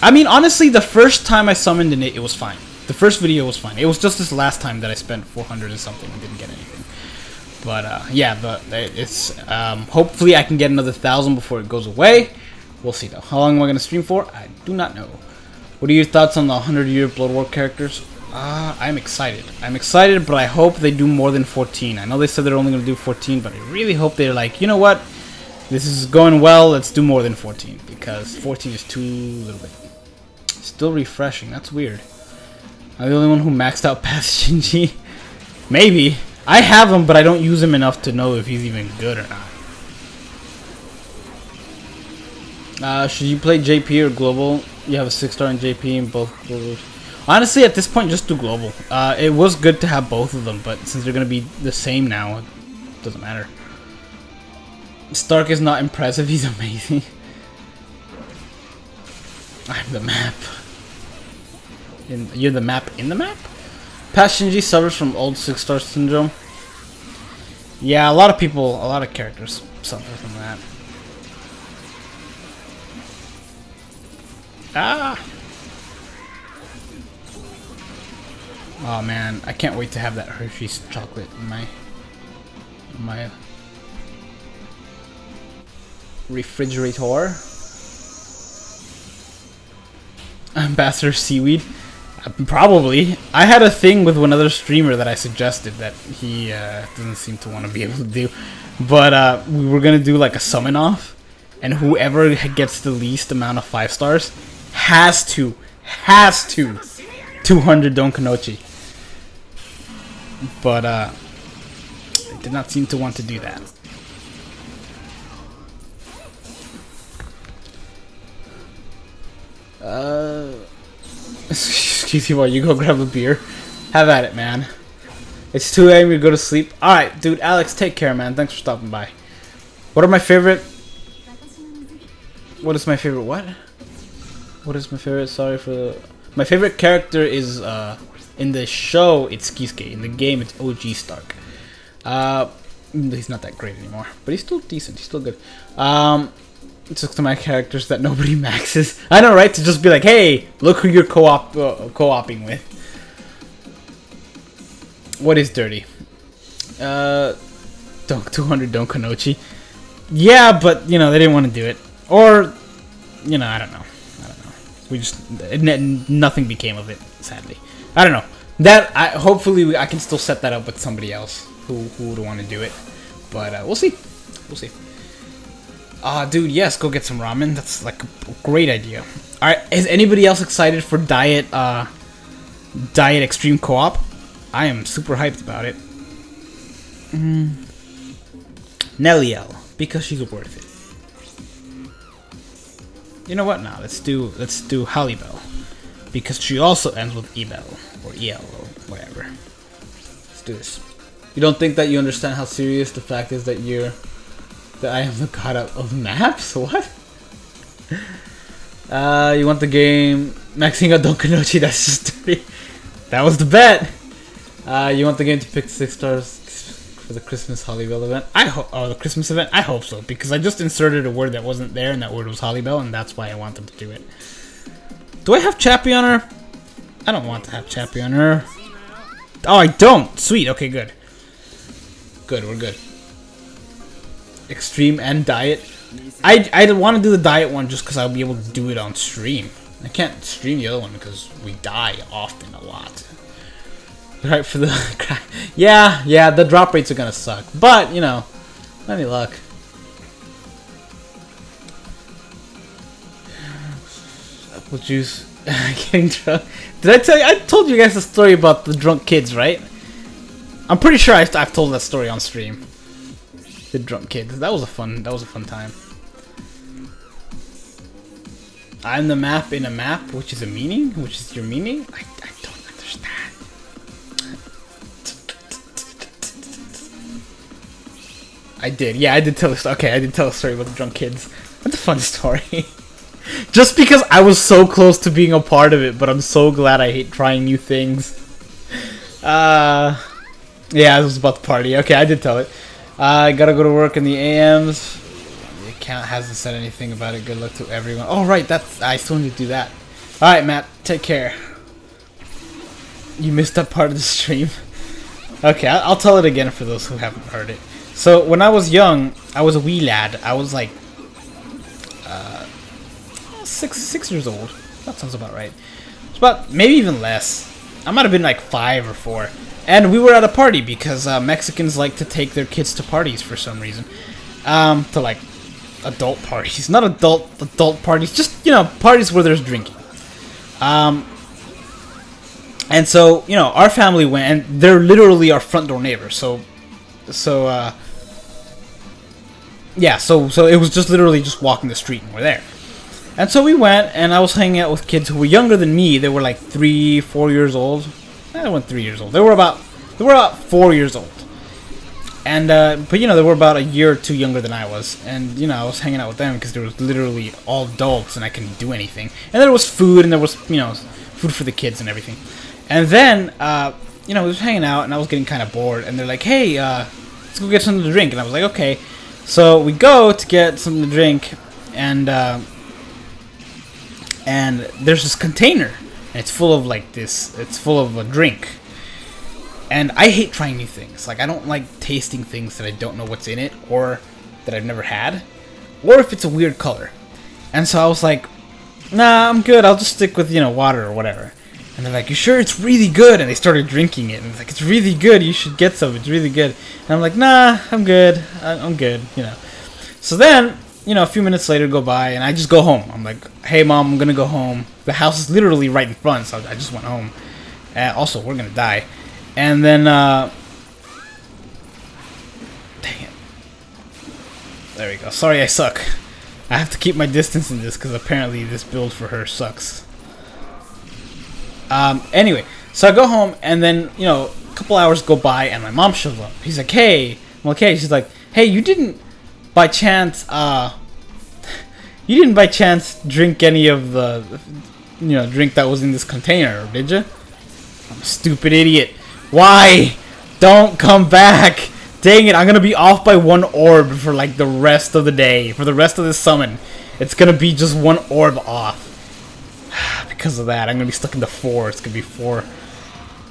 I mean honestly the first time I summoned in it it was fine. The first video was fine. It was just this last time that I spent 400 and something and didn't get anything. But uh, yeah, but it's um, hopefully I can get another thousand before it goes away. We'll see though. How long am I gonna stream for? I do not know. What are your thoughts on the 100 year Blood War characters? Uh, I'm excited. I'm excited, but I hope they do more than 14. I know they said they're only gonna do 14, but I really hope they're like, you know what? This is going well. Let's do more than 14 because 14 is too little bit. Still refreshing. That's weird. I'm the only one who maxed out past Shinji. Maybe. I have him, but I don't use him enough to know if he's even good or not. Uh, should you play JP or Global? You have a 6 star in JP in both globals. Honestly, at this point, just do Global. Uh, it was good to have both of them, but since they're going to be the same now, it doesn't matter. Stark is not impressive, he's amazing. I'm the map. In, you're the map in the map? Past Shinji suffers from old six star syndrome. Yeah, a lot of people, a lot of characters suffer from that. Ah! Oh man, I can't wait to have that Hershey's chocolate in my in my refrigerator. Ambassador Seaweed. Probably. I had a thing with one other streamer that I suggested that he uh, doesn't seem to want to be able to do. But uh, we were going to do like a summon off. And whoever gets the least amount of 5 stars has to, has to, 200 Don Kanonji. But uh, they did not seem to want to do that. Uh... Excuse me while you go grab a beer. Have at it, man. It's 2 a.m. to go to sleep. Alright, dude, Alex, take care, man. Thanks for stopping by. What are my favorite... What is my favorite what? What is my favorite? Sorry for. My favorite character is, uh... In the show, it's Kisuke. In the game, it's OG Stark. Uh... He's not that great anymore. But he's still decent. He's still good. Um took to my characters that nobody maxes. I know, right? To just be like, hey, look who you're co-op uh, co-oping with. What is dirty? Uh, Don't 200 Don Kanonji. Yeah, but you know they didn't want to do it, or you know I don't know. We just nothing became of it. Sadly, I don't know. That I hopefully we, I can still set that up with somebody else who who would want to do it, but uh, we'll see. We'll see. Ah, uh, dude, yes, go get some ramen. That's like a great idea. All right, is anybody else excited for diet uh diet extreme co-op? I am super hyped about it. Mm. Nelly Nelliel, because she's worth it. You know what? Now let's do let's do Harribel, because she also ends with Ebel or El or whatever. Let's do this. You don't think that you understand how serious the fact is that you're that I am the god of maps? What? Uh, you want the game Maxinga Donkanonji? That's just that was the bet. Uh, you want the game to pick six stars for the Christmas Harribel event? I hope. Oh, the Christmas event? I hope so because I just inserted a word that wasn't there, and that word was Harribel, and that's why I want them to do it. Do I have Chappie on her? I don't want to have Chappie on her. Oh, I don't. Sweet. Okay, good. Good. We're good. Extreme and diet. I I want to do the diet one just because I'll be able to do it on stream. I can't stream the other one because we die often a lot. Right for the yeah yeah the drop rates are gonna suck, but you know, let me look. Apple juice getting drunk. Did I tell you? I told you guys the story about the drunk kids, right? I'm pretty sure I've, I've told that story on stream. The drunk kids. That was a fun. That was a fun time. I'm the map in a map, which is a meaning, which is your meaning. I, I don't understand. I did. Yeah, I did tell a story. Okay, I did tell a story about the drunk kids. That's a fun story. Just because I was so close to being a part of it, but I'm so glad I hate trying new things. Uh, yeah, I was about to party. Okay, I did tell it. Uh, I gotta go to work in the AMs. The account hasn't said anything about it. Good luck to everyone. Oh, right, that's I still need to do that. Alright, Matt, take care. You missed that part of the stream. Okay, I'll tell it again for those who haven't heard it. So, when I was young, I was a wee lad. I was like uh, six six years old. That sounds about right. It's about maybe even less. I might have been like five or four. And we were at a party because uh, Mexicans like to take their kids to parties for some reason. Um, to like adult parties, not adult adult parties, just you know parties where there's drinking. Um, and so you know our family went, and they're literally our front door neighbors. So, so uh, yeah, so so it was just literally just walking the street and we're there. And so we went, and I was hanging out with kids who were younger than me. They were like three, four years old. They weren't three years old. They were about they were about four years old. And uh, but you know they were about a year or two younger than I was, and you know I was hanging out with them because there was literally all adults and I couldn't do anything. And there was food and there was you know food for the kids and everything. And then uh, you know we was hanging out and I was getting kind of bored, and they're like, "Hey, uh, let's go get something to drink." And I was like, "Okay." So we go to get something to drink, and uh, and there's this container and it's full of like this it's full of a drink and i hate trying new things like i don't like tasting things that i don't know what's in it or that i've never had or if it's a weird color and so i was like nah i'm good i'll just stick with you know water or whatever and they're like you sure it's really good and they started drinking it and it's like it's really good you should get some it's really good and i'm like nah i'm good i'm good you know so then you know, a few minutes later go by, and I just go home. I'm like, hey, mom, I'm gonna go home. The house is literally right in front, so I just went home. Uh, also, we're gonna die. And then, uh, dang it. There we go. Sorry, I suck. I have to keep my distance in this because apparently this build for her sucks. Um, anyway, so I go home, and then, you know, a couple hours go by, and my mom shows up. He's like, hey. I'm like, hey. She's like, hey, you didn't by chance, uh, you didn't by chance drink any of the, you know, drink that was in this container, did you? I'm a stupid idiot. Why? Don't come back. Dang it, I'm gonna be off by one orb for like the rest of the day. For the rest of this summon. It's gonna be just one orb off. because of that, I'm gonna be stuck in the four. It's gonna be four.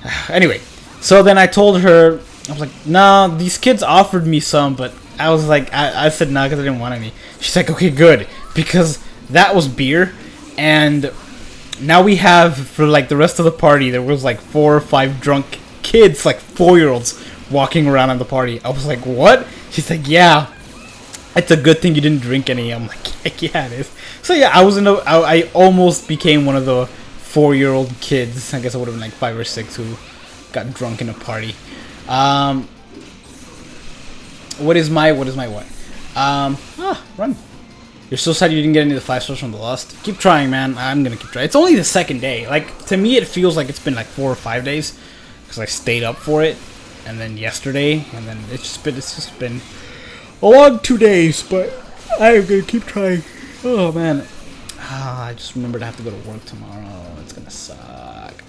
anyway, so then I told her, I was like, no, these kids offered me some, but I was like, I, I said no because I didn't want any. She's like, okay, good, because that was beer, and now we have for like the rest of the party there was like four or five drunk kids, like four year olds, walking around on the party. I was like, what? She's like, yeah. It's a good thing you didn't drink any. I'm like, heck yeah, it is. So yeah, I was in a, I, I almost became one of the four year old kids. I guess I would have been like five or six who got drunk in a party. Um, what is my what is my what? Um, ah, run. You're so sad you didn't get any of the five stars from the Lost. Keep trying, man. I'm gonna keep trying. It's only the second day. Like to me, it feels like it's been like four or five days because I stayed up for it, and then yesterday, and then it's just been it's just been a long two days. But I'm gonna keep trying. Oh man, ah, I just remembered I have to go to work tomorrow. It's gonna suck.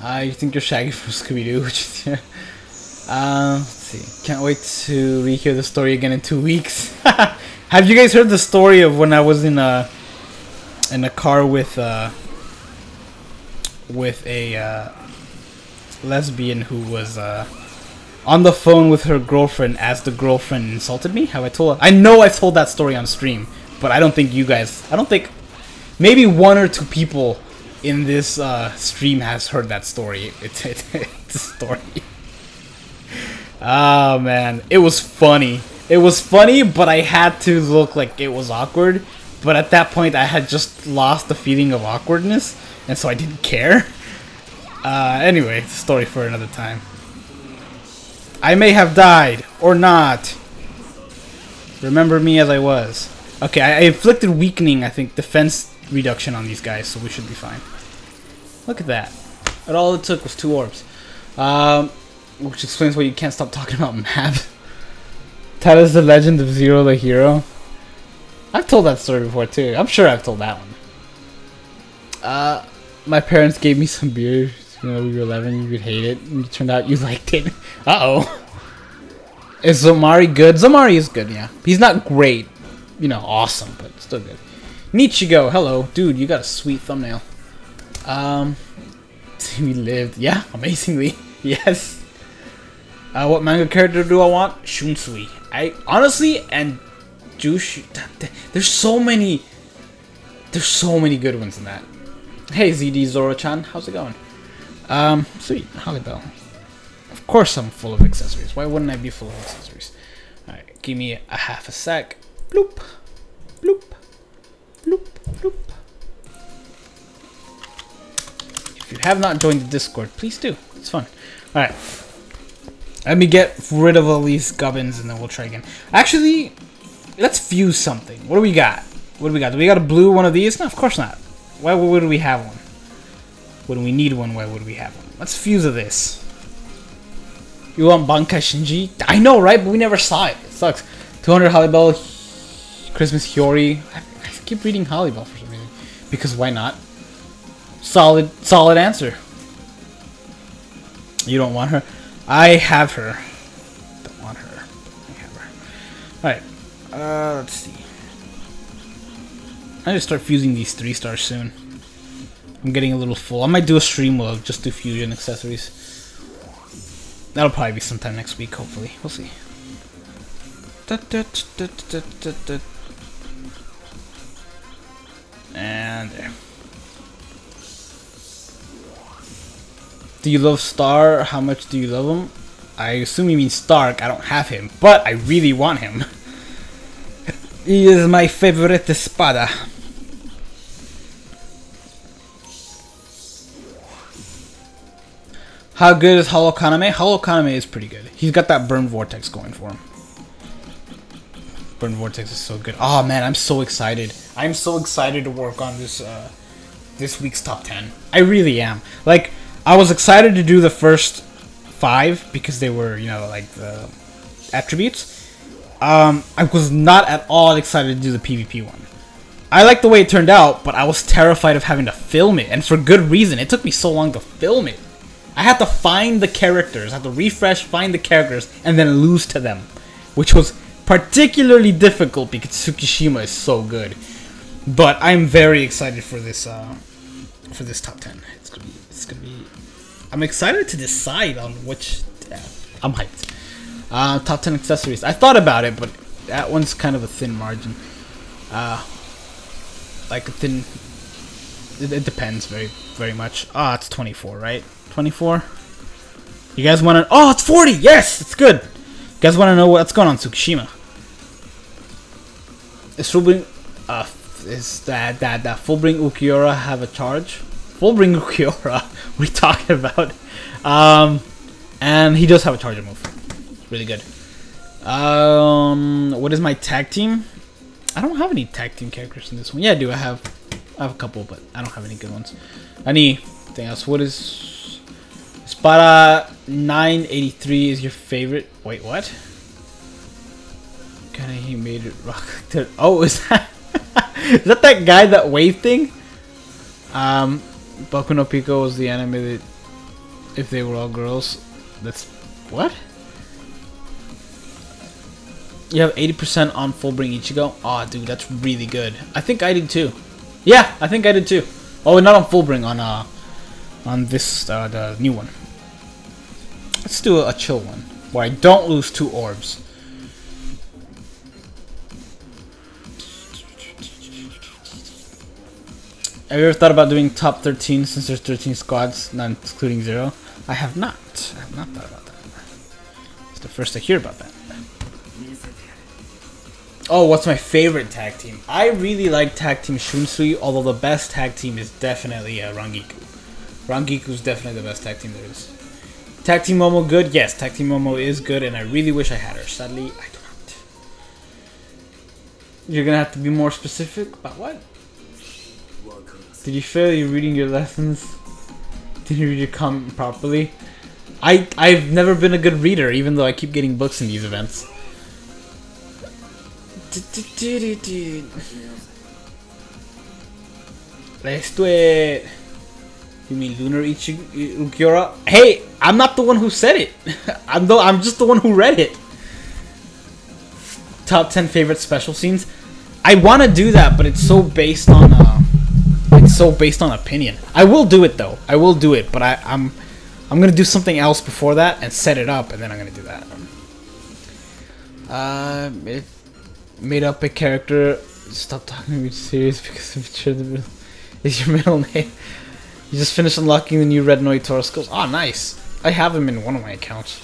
Ah, you think you're Shaggy from Scooby Doo? uh, let's see. Can't wait to rehear the story again in two weeks. Have you guys heard the story of when I was in a in a car with uh, with a uh, lesbian who was uh, on the phone with her girlfriend as the girlfriend insulted me? Have I told? I know I've told that story on stream, but I don't think you guys. I don't think maybe one or two people in this uh, stream has heard that story. It's it, it's a story. oh man, it was funny. It was funny, but I had to look like it was awkward. But at that point, I had just lost the feeling of awkwardness, and so I didn't care. Uh, anyway, story for another time. I may have died, or not. Remember me as I was. Okay, I, I inflicted weakening, I think, defense reduction on these guys, so we should be fine. Look at that. And all it took was two orbs. Um, which explains why you can't stop talking about map. That is the legend of Zero the Hero. I've told that story before too. I'm sure I've told that one. Uh, my parents gave me some beer. You know, we were 11, you would hate it, and it turned out you liked it. Uh-oh. Is Zommari good? Zommari is good, yeah. He's not great, you know, awesome, but still good. Nichigo, hello. Dude, you got a sweet thumbnail. Um, we lived. Yeah, amazingly. Yes. Uh, what manga character do I want? Shunsui. I honestly and Jush. There's so many. There's so many good ones in that. Hey ZD Zoro-chan, how's it going? Um, sweet, Holly Bell. Of course I'm full of accessories. Why wouldn't I be full of accessories? Alright, give me a half a sec. Bloop. Bloop. Bloop. Bloop. If you have not joined the Discord, please do. It's fun. Alright. Let me get rid of all these gubbins and then we'll try again. Actually, let's fuse something. What do we got? What do we got? Do we got a blue one of these? No, of course not. Why would we have one? When we need one, why would we have one? Let's fuse this. You want Bankai Shinji? I know, right? But we never saw it. It sucks. 200 Holybell, Christmas Hiyori. I, I keep reading Holybell for some reason. Because why not? Solid, solid answer. You don't want her? I have her. Don't want her. I have her. Alright. Uh, let's see. I just start fusing these three stars soon. I'm getting a little full. I might do a stream of just do fusion accessories. That'll probably be sometime next week, hopefully. We'll see. And there. Do you love Star? How much do you love him? I assume you mean Stark. I don't have him, but I really want him. he is my favorite espada. How good is Hollow Kaname? Hollow Kaname is pretty good. He's got that Burn Vortex going for him. Burn Vortex is so good. Oh man, I'm so excited. I'm so excited to work on this uh, this week's top 10. I really am. Like, I was excited to do the first five because they were, you know, like the attributes. Um, I was not at all excited to do the PvP one. I like the way it turned out, but I was terrified of having to film it, and for good reason. It took me so long to film it. I had to find the characters, I had to refresh, find the characters, and then lose to them, which was particularly difficult because Tsukishima is so good. But I'm very excited for this uh, for this top ten. It's gonna be it's gonna be I'm excited to decide on which. I'm hyped. Uh, top 10 accessories. I thought about it, but that one's kind of a thin margin. Uh, like a thin. It, it depends very, very much. Ah, oh, it's 24, right? 24. You guys want to? Oh, it's 40. Yes, it's good. You guys want to know what's going on Tsukishima? Is Fullbring, uh, is that that that Fullbring Ukiura have a charge? Fullbring Ulquiorra. what are talking about? Um, and he does have a charger move. Really good. Um, what is my tag team? I don't have any tag team characters in this one. Yeah, I do. I have, I have a couple, but I don't have any good ones. Anything else? What is Spada 983 is your favorite? Wait, what? Kinda he made it rock. Oh, is that is that that guy that wave thing? Um, Boku no Pico was the anime that if they were all girls. That's what? You have 80% on Fullbring Ichigo? Aw, oh, dude, that's really good. I think I did too. Yeah, I think I did too. Oh, not on Fullbring, on uh, on this, uh, the new one. Let's do a, chill one, where I don't lose two orbs. Have you ever thought about doing top 13 since there's 13 squads, not including Zero? I have not. I have not thought about that. It's the first I hear about that. Oh, what's my favorite tag team? I really like tag team Shunsui, although the best tag team is definitely uh, Rangiku. Rangiku is definitely the best tag team there is. Tag team Momo good? Yes, tag team Momo is good, and I really wish I had her. Sadly, I don't. You're gonna have to be more specific about what? Did you fail you reading your lessons? Did you read your comment properly? I I've never been a good reader, even though I keep getting books in these events. Let's do it. You mean Lunar Ulquiorra? Hey, I'm not the one who said it. I'm the I'm just the one who read it. Top 10 favorite special scenes. I want to do that, but it's so based on uh, it's so based on opinion. I will do it though. I will do it, but I, I'm I'm gonna do something else before that and set it up, and then I'm gonna do that. Uh, it made up a character. Stop talking to me serious because of is your middle name. You just finished unlocking the new Red Noid Taurus skills. Oh, nice. I have him in one of my accounts.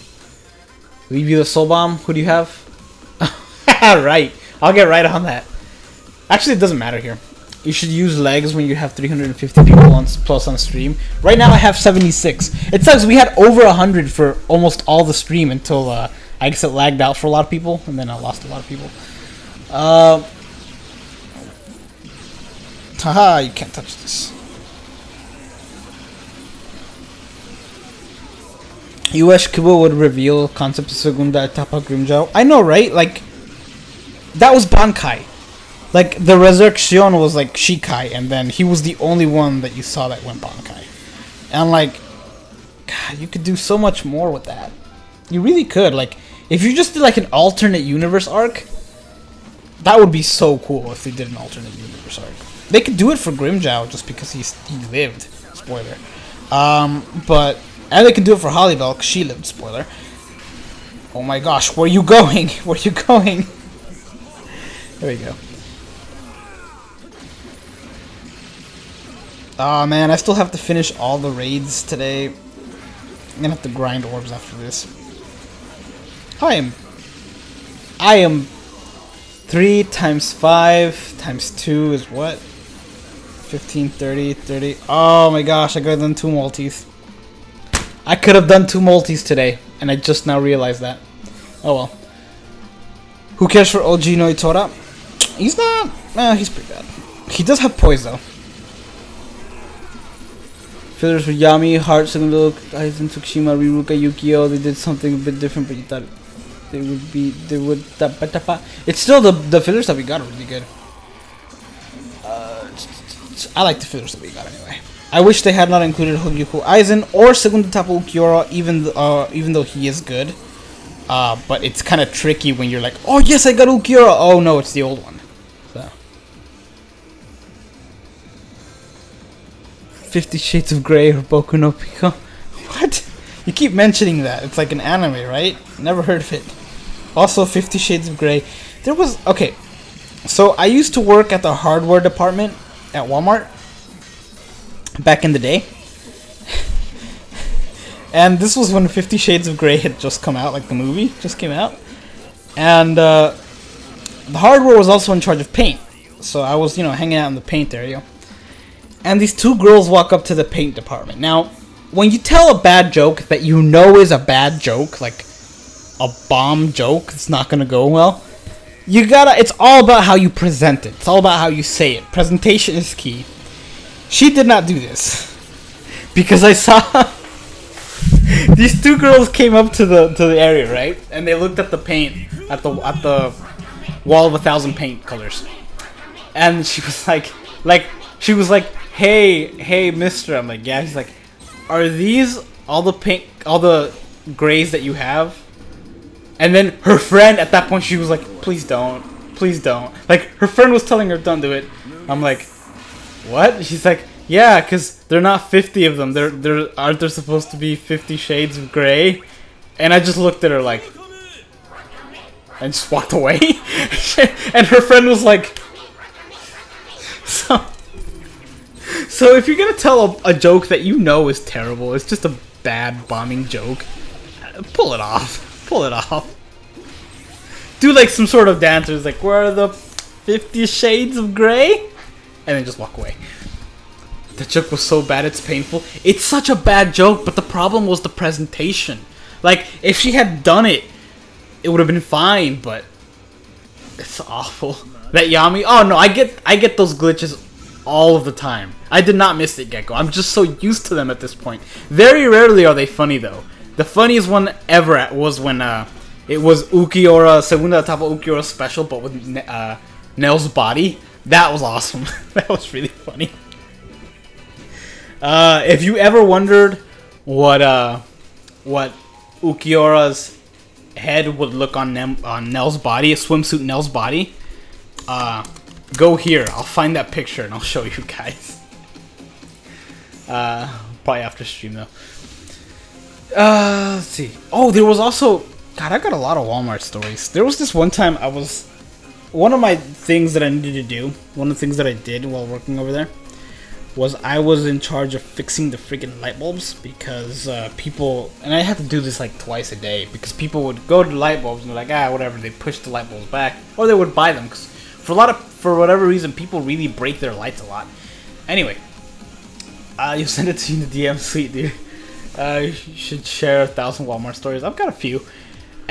Leave you the soul bomb. Who do you have? right. I'll get right on that. Actually, it doesn't matter here. You should use legs when you have 350 people on plus on stream. Right now I have 76. It sucks. We had over 100 for almost all the stream until uh, I guess it lagged out for a lot of people, and then I lost a lot of people. Uh, haha, you can't touch this. You wish Kubo would reveal concept of Segunda Etapa Grimmjow. I know, right? Like, that was Bankai. Like the resurrection was like Shikai, and then he was the only one that you saw that went Bankai. And like, God, you could do so much more with that. You really could. Like, if you just did like an alternate universe arc, that would be so cool if they did an alternate universe arc. They could do it for Grimmjow just because he's he lived. Spoiler. Um, but and they can do it for Harribel because she lived. Spoiler. Oh my gosh, where are you going? Where are you going? there we go. Oh man, I still have to finish all the raids today. I'm gonna have to grind orbs after this. I am... I am... 3 times 5 times 2 is what? 15, 30, 30... Oh my gosh, I got done two multis. I could have done two multis today, and I just now realized that. Oh well. Who cares for OG Noitora? He's not... Eh, he's pretty bad. He does have poise though. Fillers for Yami, Heart, Segundo, Aizen, Tsukishima, Riruka, Yukio, they did something a bit different, but you thought they would be, they would. It's still the, the fillers that we got are really good. Uh, I like the fillers that we got anyway. I wish they had not included Hogyoku Aizen or Segunda Etapa Ulquiorra, even, uh, even though he is good. Uh, but it's kind of tricky when you're like, oh yes, I got Ulquiorra. Oh no, it's the old one. Fifty Shades of Grey or Boku no Pico. What? You keep mentioning that. It's like an anime, right? Never heard of it. Also, Fifty Shades of Grey. There was okay. So I used to work at the hardware department at Walmart back in the day. and this was when Fifty Shades of Grey had just come out, like the movie just came out. And uh, the hardware was also in charge of paint. So I was, you know, hanging out in the paint area. And these two girls walk up to the paint department. Now, when you tell a bad joke that you know is a bad joke, like a bomb joke, it's not gonna go well. You gotta. It's all about how you present it. It's all about how you say it. Presentation is key. She did not do this because I saw these two girls came up to the to the area, right? And they looked at the paint at the at the wall of a thousand paint colors, and she was like, like she was like, "Hey, hey, Mister," I'm like, "Yeah." He's like, "Are these all the paint, all the grays that you have?" And then her friend at that point she was like, "Please don't, please don't." Like her friend was telling her, "Don't do it." I'm like, "What?" She's like, "Yeah, cause they're not 50 of them. There, there aren't there supposed to be 50 shades of gray?" And I just looked at her like, and just walked away. and her friend was like, "So." So if you're gonna tell a, a joke that you know is terrible, it's just a bad bombing joke, pull it off pull it off. Do like some sort of dancers, like where are the Fifty Shades of Grey, and then just walk away. The joke was so bad, it's painful. It's such a bad joke, but the problem was the presentation. Like if she had done it, it would have been fine, but it's awful. That Yami. Oh no, I get I get those glitches all of the time. I did not miss it, Gecko. I'm just so used to them at this point. Very rarely are they funny though. The funniest one ever was when uh, it was Ulquiorra, Segunda Etapa Ulquiorra special, but with uh, Nell's body. That was awesome. that was really funny. Uh, if you ever wondered what uh, what Ulquiorra's head would look on Nem on Nell's body, a swimsuit Nell's body, uh, go here. I'll find that picture and I'll show you guys. Uh, probably after stream though. Uh, let's see. Oh, there was also. God, I got a lot of Walmart stories. There was this one time I was. One of my things that I needed to do, one of the things that I did while working over there, was I was in charge of fixing the freaking light bulbs because uh, people, and I had to do this like twice a day because people would go to the light bulbs and they're like, ah, whatever, they push the light bulbs back, or they would buy them because for a lot of, for whatever reason, people really break their lights a lot. Anyway, uh, you send it to you in the DM suite, dude. Uh, should share a thousand Walmart stories. I've got a few.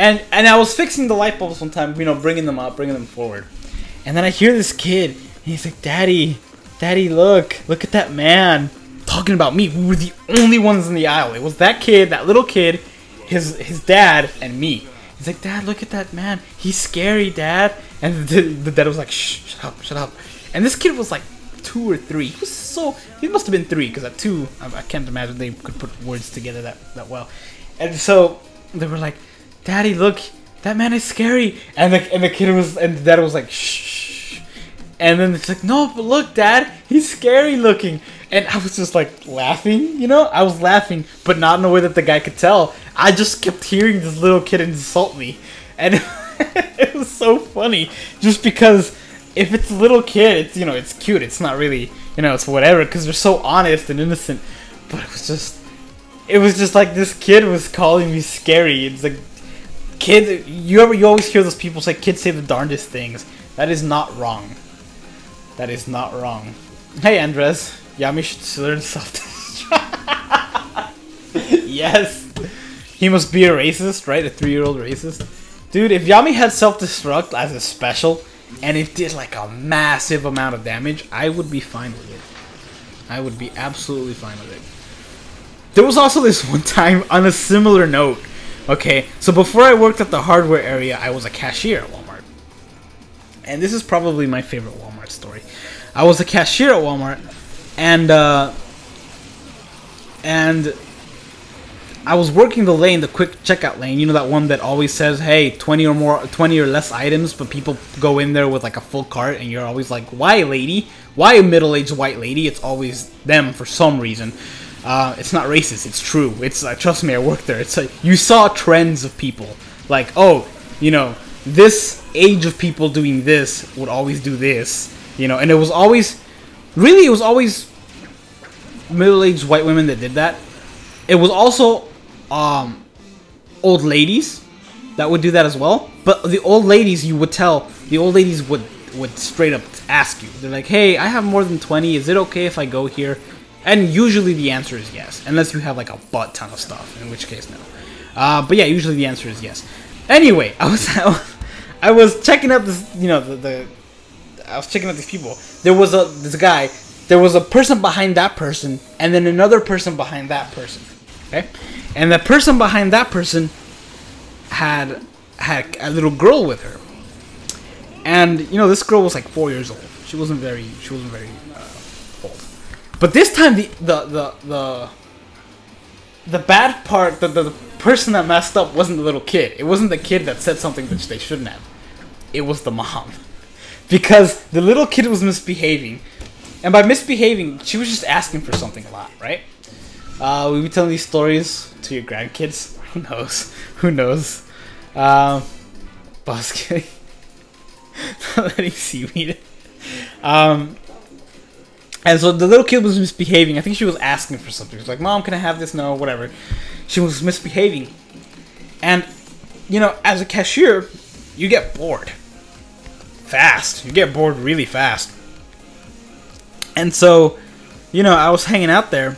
And and I was fixing the light bulbs one time, you know, bringing them up, bringing them forward. And then I hear this kid, he's like, Daddy, Daddy, look, look at that man. Talking about me. We were the only ones in the aisle. It was that kid, that little kid, his his dad, and me. He's like, Dad, look at that man. He's scary, Dad. And the, the dad was like, Shh, shut up, shut up. And this kid was like two or three. He was so he must have been three because at two I, I, can't imagine they could put words together that that well. And so they were like, "Daddy, look, that man is scary." And the and the kid was and the dad was like, "Shh." And then it's like, "No, but look, Dad, he's scary looking." And I was just like laughing, you know? I was laughing, but not in a way that the guy could tell. I just kept hearing this little kid insult me. And it was so funny just because if it's a little kid, it's you know it's cute. It's not really you know it's whatever because they're so honest and innocent. But it was just, it was just like this kid was calling me scary. It's like, kid, you ever you always hear those people say kids say the darndest things. That is not wrong. That is not wrong. Hey Andres, Yami should learn self destruct. yes, he must be a racist, right? A three-year-old racist. Dude, if Yami had self-destruct as a special, and it did like a massive amount of damage, I would be fine with it. I would be absolutely fine with it. There was also this one time on a similar note. Okay, so before I worked at the hardware area, I was a cashier at Walmart. And this is probably my favorite Walmart story. I was a cashier at Walmart, and uh, and I was working the lane, the quick checkout lane. You know that one that always says, "Hey, 20 or more, 20 or less items," but people go in there with like a full cart, and you're always like, "Why, lady? Why a middle-aged white lady?" It's always them for some reason. Uh, it's not racist. It's true. It's uh, trust me. I worked there. It's like you saw trends of people. Like oh, you know, this age of people doing this would always do this. You know, and it was always, really, it was always middle-aged white women that did that. It was also um, old ladies that would do that as well. But the old ladies, you would tell, the old ladies would would straight up ask you. They're like, "Hey, I have more than 20. Is it okay if I go here?" And usually the answer is yes, unless you have like a butt ton of stuff, in which case no. Uh, but yeah, usually the answer is yes. Anyway, I was I was checking out this, you know, the, the I was checking out these people. There was a this guy. There was a person behind that person, and then another person behind that person. Okay, and the person behind that person had had a little girl with her, and you know this girl was like four years old. She wasn't very she wasn't very but this time the the the the the bad part the, the the person that messed up wasn't the little kid. It wasn't the kid that said something that they shouldn't have. It was the mom, because the little kid was misbehaving, and by misbehaving, she was just asking for something a lot, right? Uh, we be telling these stories to your grandkids. Who knows? Who knows? Um, was kidding. Not letting seaweed. Um, and so the little kid was misbehaving. I think she was asking for something. She was like, "Mom, can I have this?" No, whatever. She was misbehaving, and you know, as a cashier, you get bored fast. You get bored really fast. And so, you know, I was hanging out there,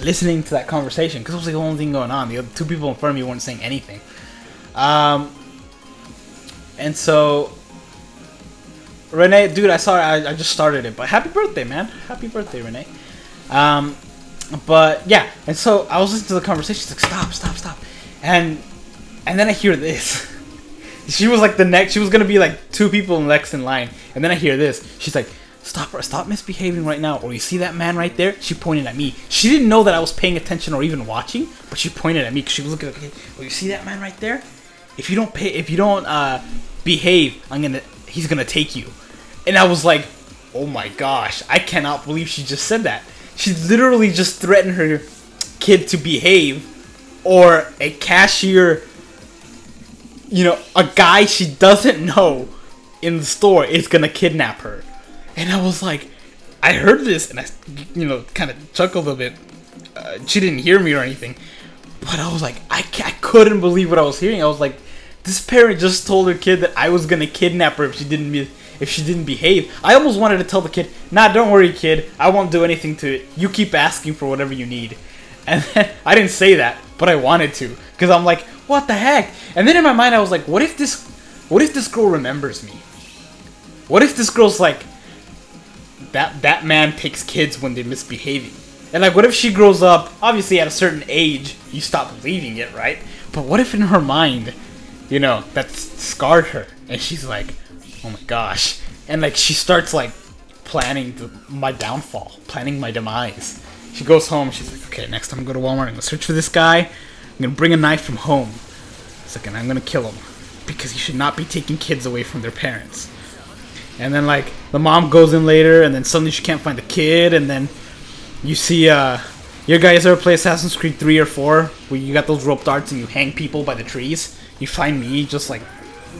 listening to that conversation because it was like the only thing going on. The other two people in front of me weren't saying anything. Um, and so, Renee, dude, I saw I, I just started it, but happy birthday, man! Happy birthday, Renee. Um, but yeah, and so I was listening to the conversation. She's like, "Stop, stop, stop," and and then I hear this. she was like the next. She was gonna be like two people next in line, and then I hear this. She's like, "Stop, stop misbehaving right now!" Or you see that man right there? She pointed at me. She didn't know that I was paying attention or even watching, but she pointed at me because she was looking. at. Oh, you see that man right there? If you don't pay, if you don't uh, behave, I'm gonna. He's gonna take you. And I was like, "Oh my gosh! I cannot believe she just said that." She literally just threatened her kid to behave, or a cashier you know, a guy she doesn't know in the store is gonna kidnap her. And I was like, I heard this and I, you know, kind of chuckled a bit. Uh, she didn't hear me or anything, but I was like, I, I couldn't believe what I was hearing. I was like, this parent just told her kid that I was gonna kidnap her if she didn't if she didn't behave. I almost wanted to tell the kid, Nah, don't worry, kid. I won't do anything to it. You keep asking for whatever you need. And then I didn't say that, but I wanted to because I'm like, what the heck? And then in my mind, I was like, what if this, what if this girl remembers me? What if this girl's like, that that man takes kids when they're misbehaving? And like, what if she grows up? Obviously, at a certain age, you stop believing it, right? But what if in her mind, you know, that's scarred her, and she's like, oh my gosh, and like she starts like planning the, my downfall, planning my demise. She goes home. She's like, okay, next time I go to Walmart, I'm gonna search for this guy. I'm gonna bring a knife from home. Second, I'm gonna kill him because he should not be taking kids away from their parents. And then like the mom goes in later, and then suddenly she can't find the kid, and then you see uh, your guys ever play Assassin's Creed 3 or 4 where you got those rope darts and you hang people by the trees? You find me just like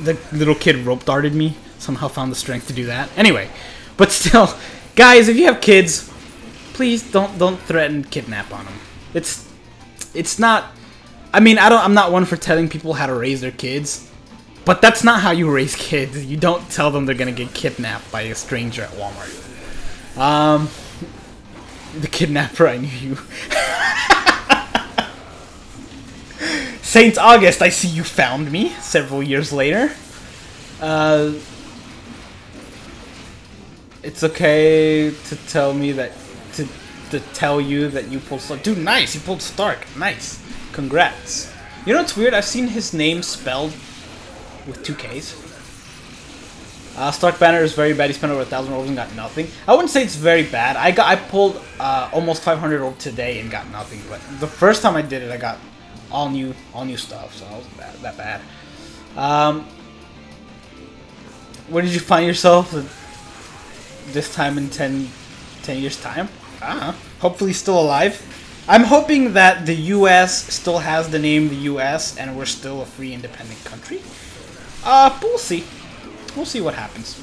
the little kid rope darted me. Somehow found the strength to do that. Anyway, but still, guys, if you have kids, please don't don't threaten kidnap on them. It's it's not I mean, I don't. I'm not one for telling people how to raise their kids, but that's not how you raise kids. You don't tell them they're gonna get kidnapped by a stranger at Walmart. Um, the kidnapper, I knew you. Saint August, I see you found me several years later. Uh, it's okay to tell me that to to tell you that you pulled Stark. Dude, nice. You pulled Stark. Nice. Congrats. You know what's weird? I've seen his name spelled with two Ks. Uh, Stark Banner is very bad. He spent over a thousand rolls and got nothing. I wouldn't say it's very bad. I got I pulled uh, almost 500 rolls today and got nothing. But the first time I did it, I got all new all new stuff, so I wasn't bad, that bad. Um, where did you find yourself this time in 10, 10 years time? Ah, hopefully still alive. I'm hoping that the U.S. still has the name the U.S. and we're still a free, independent country. Uh, we'll see. We'll see what happens.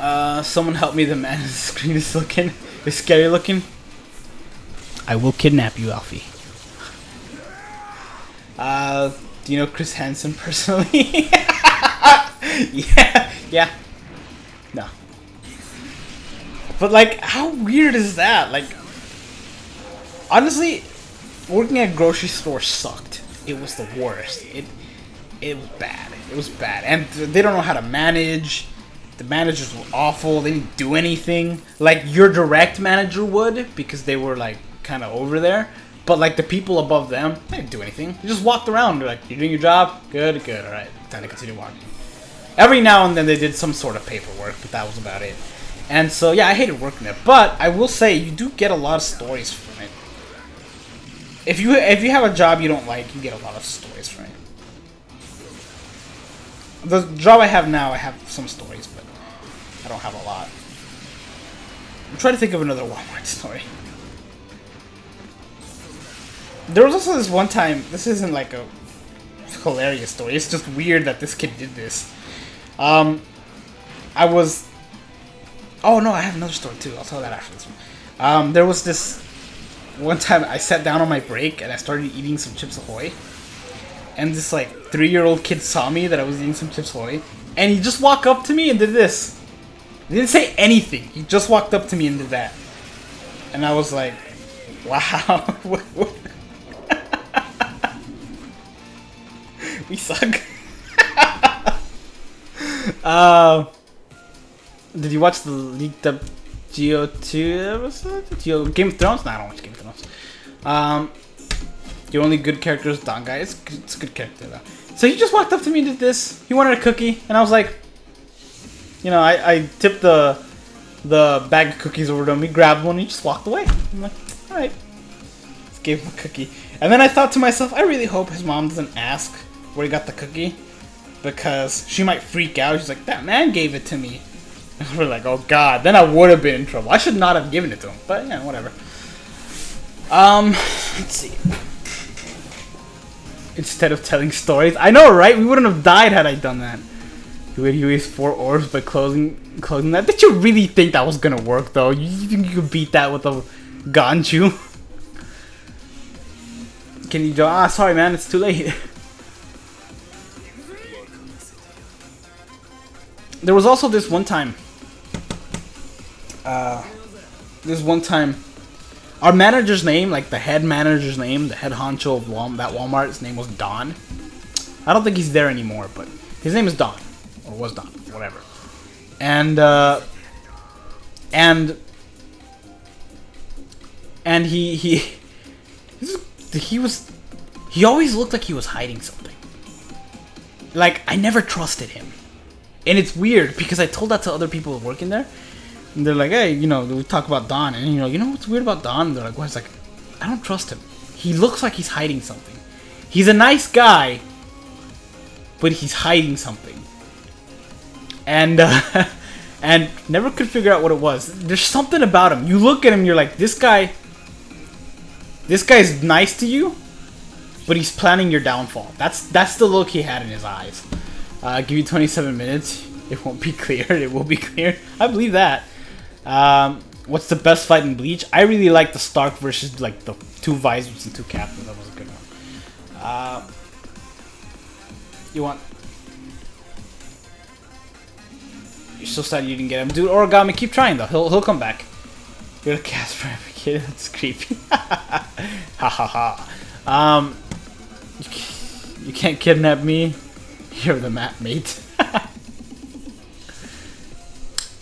Uh, someone help me. The man the screen is looking, is scary looking. I will kidnap you, Alfie. Uh, do you know Chris Hansen personally? yeah, yeah. No. But like, how weird is that? Like, honestly, working at a grocery store sucked. It was the worst. It it was bad. It was bad, and they don't know how to manage. The managers were awful. They didn't do anything like your direct manager would because they were like kind of over there. But like the people above them, they didn't do anything. They just walked around. They're like, "You're doing your job. Good, good. All right, time to continue walking." Every now and then they did some sort of paperwork, but that was about it. And so yeah, I hated working there. But I will say you do get a lot of stories from it. If you if you have a job you don't like, you get a lot of stories from it. The job I have now, I have some stories, but I don't have a lot. I'm trying to think of another Walmart story. There was also this one time, this isn't like a hilarious story, it's just weird that this kid did this. Um, I was... Oh no, I have another story too, I'll tell that after this one. Um, there was this... One time I sat down on my break and I started eating some Chips Ahoy. And this like three-year-old kid saw me that I was eating some Chips Ahoy. And he just walked up to me and did this. He didn't say anything. He just walked up to me and did that. And I was like, wow. We suck. uh, did you watch the leaked up Geo 2 episode? Geo Game of Thrones? No, I don't watch Game of Thrones. Um, the only good character is Don Guy. It's, it's a good character though. So he just walked up to me and did this. He wanted a cookie, and I was like, you know, I, I tipped the the bag of cookies over to him. He grabbed one and he just walked away. I'm like, all right. Just gave him a cookie. And then I thought to myself, I really hope his mom doesn't ask where he got the cookie. Because she might freak out. She's like, that man gave it to me. And we're like, oh god. Then I would have been in trouble. I should not have given it to him. But yeah, whatever. Um, let's see. Instead of telling stories. I know, right? We wouldn't have died had I done that. You would use four orbs by closing closing that. Did you really think that was gonna work though? You, think you could beat that with a Ganju? Can you do Ah, sorry man, it's too late. there was also this one time. Uh, this one time, our manager's name, like the head manager's name, the head honcho of that Walmart, his name was Don. I don't think he's there anymore, but his name is Don, or was Don, whatever. And uh, and and he he he was he always looked like he was hiding something. Like I never trusted him. And it's weird because I told that to other people working there. And they're like, hey, you know, we talk about Don. And, you know, you know what's weird about Don? And they're like, what? It's like, I don't trust him. He looks like he's hiding something. He's a nice guy, but he's hiding something. And, uh, and never could figure out what it was. There's something about him. You look at him, you're like, this guy, this guy's nice to you, but he's planning your downfall. That's that's the look he had in his eyes. Uh, give you 27 minutes. It won't be cleared. It will be cleared. I believe that. Um, what's the best fight in Bleach? I really like the Stark versus like the two visors and two captains. That was a good one. Uh, you want? You're so sad you didn't get him, dude. Origami, keep trying though. He'll he'll come back. You're a Casper kid. That's creepy. ha ha ha. Um, you, you can't kidnap me. You're the map mate.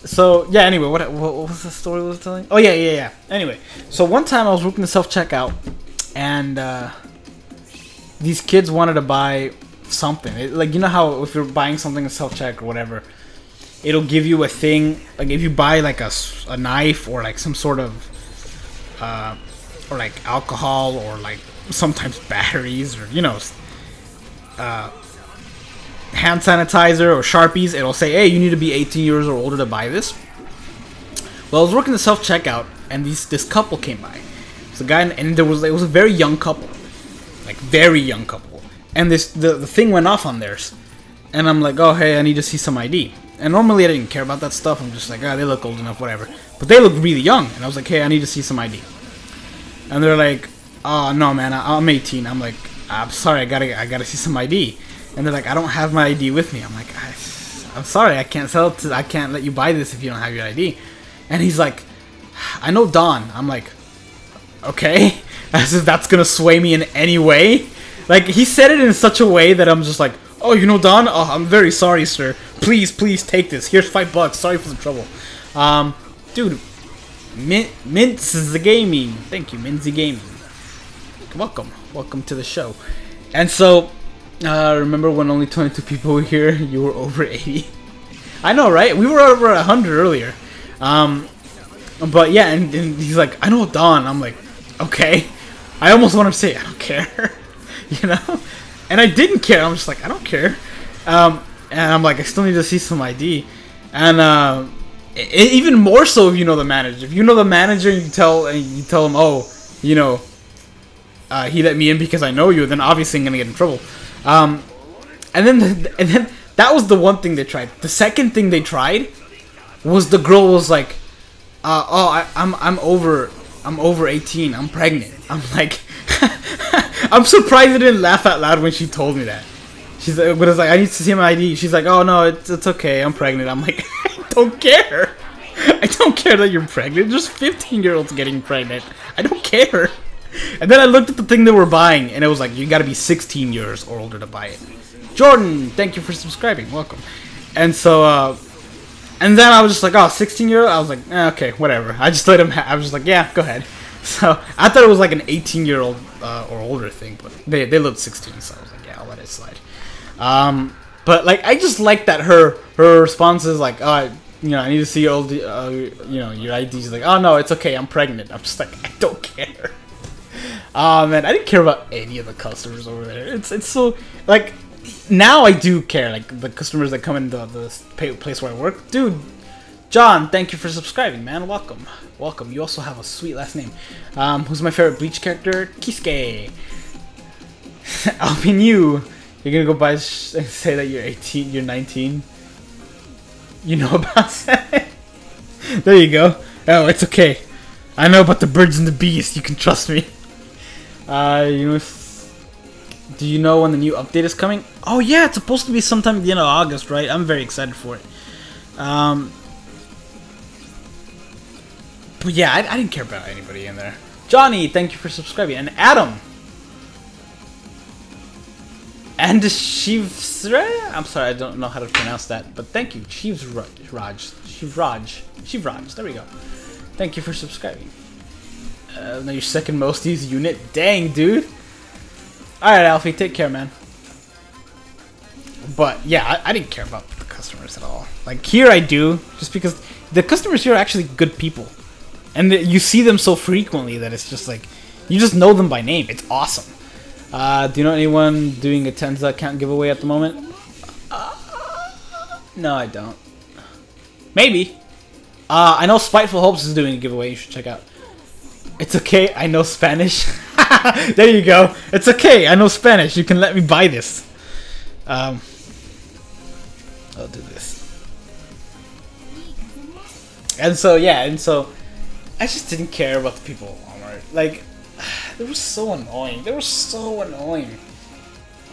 so yeah. Anyway, what, what what was the story I was telling? Oh yeah, yeah, yeah. Anyway, so one time I was working the self checkout, and uh, these kids wanted to buy something. It, like you know how if you're buying something in self check or whatever, it'll give you a thing. Like if you buy like a, a knife or like some sort of uh, or like alcohol or like sometimes batteries or you know uh, hand sanitizer or sharpies it'll say hey you need to be 18 years or older to buy this Well, I was working the self checkout, and these this couple came by. It's a guy, and there was it was a very young couple, like very young couple, and this the the thing went off on theirs, and I'm like, oh hey, I need to see some ID. And normally I didn't care about that stuff. I'm just like, ah, oh, they look old enough, whatever. But they look really young, and I was like, hey, I need to see some ID. And they're like, oh no, man, I, I'm 18. I'm like, I'm sorry, I gotta I gotta see some ID. And they're like, I don't have my ID with me. I'm like, I, I'm sorry, I can't sell it. To, I can't let you buy this if you don't have your ID. And he's like, I know Don. I'm like, okay, as if that's gonna sway me in any way. Like he said it in such a way that I'm just like, oh, you know Don? Oh, I'm very sorry, sir. Please, please take this. Here's five bucks. Sorry for the trouble. Um, dude, Min Mints is the gaming. Thank you, Minzy Gaming. Welcome, welcome to the show. And so, uh, remember when only 22 people were here? You were over 80. I know, right? We were over 100 earlier. Um, but yeah, and, and, he's like, I know Don. I'm like, okay. I almost want to say, I don't care, you know. And I didn't care. I'm just like, I don't care. Um, and I'm like, I still need to see some ID. And uh, it, even more so if you know the manager. If you know the manager, you tell you tell him, oh, you know, uh, he let me in because I know you. Then obviously I'm gonna get in trouble. Um, and then the, and then that was the one thing they tried. The second thing they tried was the girl was like, uh, "Oh, I, I'm I'm over I'm over 18. I'm pregnant." I'm like, I'm surprised I didn't laugh out loud when she told me that. She's like, but it's like I need to see my ID. She's like, "Oh no, it's it's okay. I'm pregnant." I'm like, I don't care. I don't care that you're pregnant. There's 15 year olds getting pregnant. I don't care. And then I looked at the thing they were buying, and it was like, you gotta be 16 years or older to buy it. Jordan, thank you for subscribing. Welcome. And so, uh, and then I was just like, oh, 16 year old? I was like, eh, okay, whatever. I just let him, I was just like, yeah, go ahead. So, I thought it was like an 18 year old uh, or older thing, but they, they looked 16, so I was like, yeah, I'll let it slide. Um, but like, I just like that her, her response is like, oh, you know, I need to see old, uh, you know, your ID's like, oh no, it's okay, I'm pregnant. I'm just like, I don't care. Oh man, I didn't care about any of the customers over there. It's it's so like now I do care. Like the customers that come in the the place where I work, dude. John, thank you for subscribing, man. Welcome, welcome. You also have a sweet last name. Um, who's my favorite Bleach character? Kisuke. Alvin, you. You're gonna go by and say that you're 18, you're 19. You know about that? there you go. Oh, it's okay. I know about the birds and the bees. You can trust me. Uh, you do you know when the new update is coming? Oh yeah, it's supposed to be sometime at the end of August, right? I'm very excited for it. Um, but yeah, I, I didn't care about anybody in there. Johnny, thank you for subscribing, and Adam. And Shivsra? I'm sorry, I don't know how to pronounce that, but thank you, Shivsraj. Shivraj. Shivraj, there we go. Thank you for subscribing. Uh, now your second most used unit. Dang, dude. Alright, Alfie, take care, man. But, yeah, I, I, didn't care about the customers at all. Like, here I do, just because the customers here are actually good people. And the, you see them so frequently that it's just like, you just know them by name. It's awesome. Uh, do you know anyone doing a Tenza account giveaway at the moment? Uh, no, I don't. Maybe. Uh, I know Spiteful Hopes is doing a giveaway. You should check out. It's okay, I know Spanish. there you go. It's okay, I know Spanish. You can let me buy this. Um, I'll do this. And so, yeah, and so I just didn't care about the people Walmart. Like, they were so annoying. They were so annoying.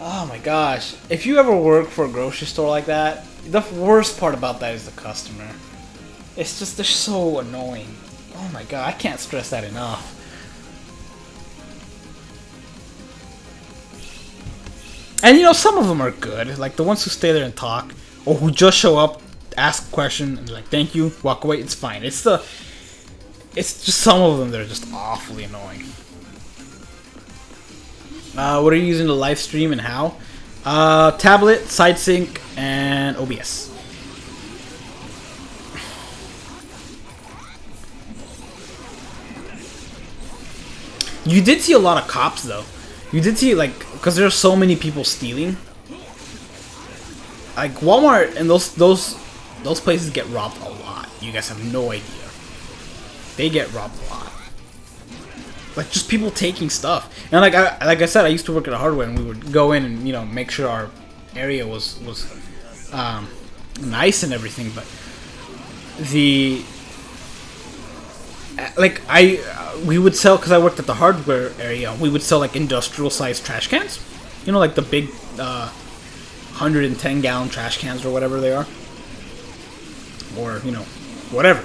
Oh my gosh. If you ever work for a grocery store like that, the worst part about that is the customer. It's just, they're so annoying. Oh my god, I can't stress that enough. And you know, some of them are good. Like the ones who stay there and talk, or who just show up, ask a question, and like, thank you, walk away, it's fine. It's the... It's just some of them that are just awfully annoying. Uh, what are you using to live stream and how? Uh, tablet, SideSync, and OBS. You did see a lot of cops though. You did see like because there are so many people stealing. Like Walmart and those those those places get robbed a lot. You guys have no idea. they get robbed a lot. Like just people taking stuff, and like I like I said, I used to work at a hardware, and we would go in and you know make sure our area was was um, nice and everything, but the like I uh, we would sell because I worked at the hardware area. We would sell like industrial sized trash cans, you know, like the big uh, 110 gallon trash cans or whatever they are, or you know, whatever.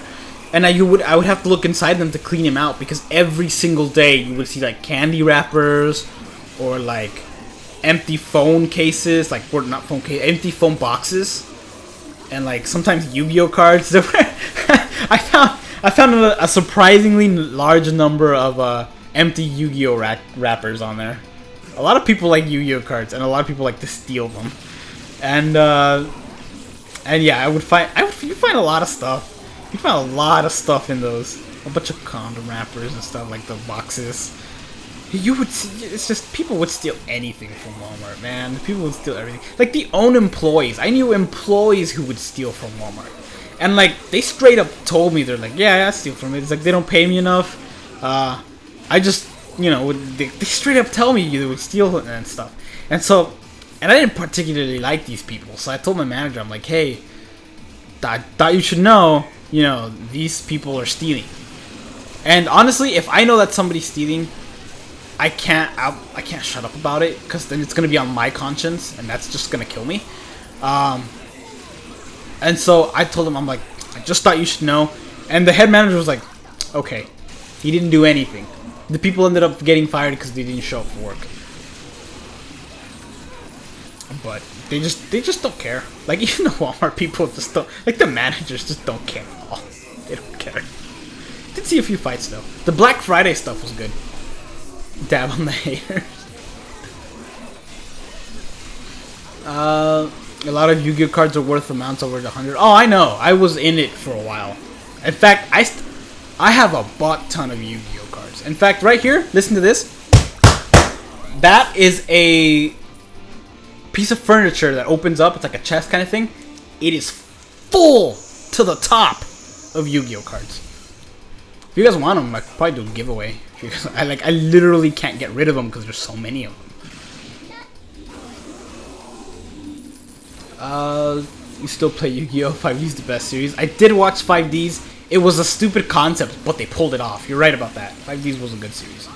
And I you would I would have to look inside them to clean them out because every single day you would see like candy wrappers or like empty phone cases, like or not phone case, empty phone boxes, and like sometimes Yu-Gi-Oh cards. I found I found a, a surprisingly large number of uh, empty Yu-Gi-Oh ra wrappers on there. A lot of people like Yu-Gi-Oh cards, and a lot of people like to steal them. And uh, and yeah, I would find I would you find a lot of stuff. You find a lot of stuff in those. A bunch of condom wrappers and stuff like the boxes. You would see, it's just people would steal anything from Walmart, man. People would steal everything. Like the own employees. I knew employees who would steal from Walmart. And like they straight up told me they're like, yeah, I steal from it. It's like they don't pay me enough. Uh, I just you know they, they straight up tell me you would steal and stuff. And so, and I didn't particularly like these people. So I told my manager, I'm like, hey, I thought you should know, you know, these people are stealing. And honestly, if I know that somebody's stealing, I can't I, I can't shut up about it because then it's gonna be on my conscience, and that's just gonna kill me. Um, and so I told him, I'm like, I just thought you should know. And the head manager was like, okay. He didn't do anything. The people ended up getting fired because they didn't show up for work. But they just they just don't care. Like even the Walmart people just don't like the managers just don't care at all. They don't care. Did see a few fights though. The Black Friday stuff was good. Dab on the haters. Uh a lot of Yu-Gi-Oh cards are worth amounts over the hundred. Oh, I know. I was in it for a while. In fact, I I have a butt ton of Yu-Gi-Oh cards. In fact, right here, listen to this. That is a piece of furniture that opens up. It's like a chest kind of thing. It is full to the top of Yu-Gi-Oh cards. If you guys want them, I could probably do a giveaway. I like, I literally can't get rid of them because there's so many of them. Uh, you still play Yu-Gi-Oh! 5D's the best series. I did watch 5D's. It was a stupid concept, but they pulled it off. You're right about that. 5D's was a good series.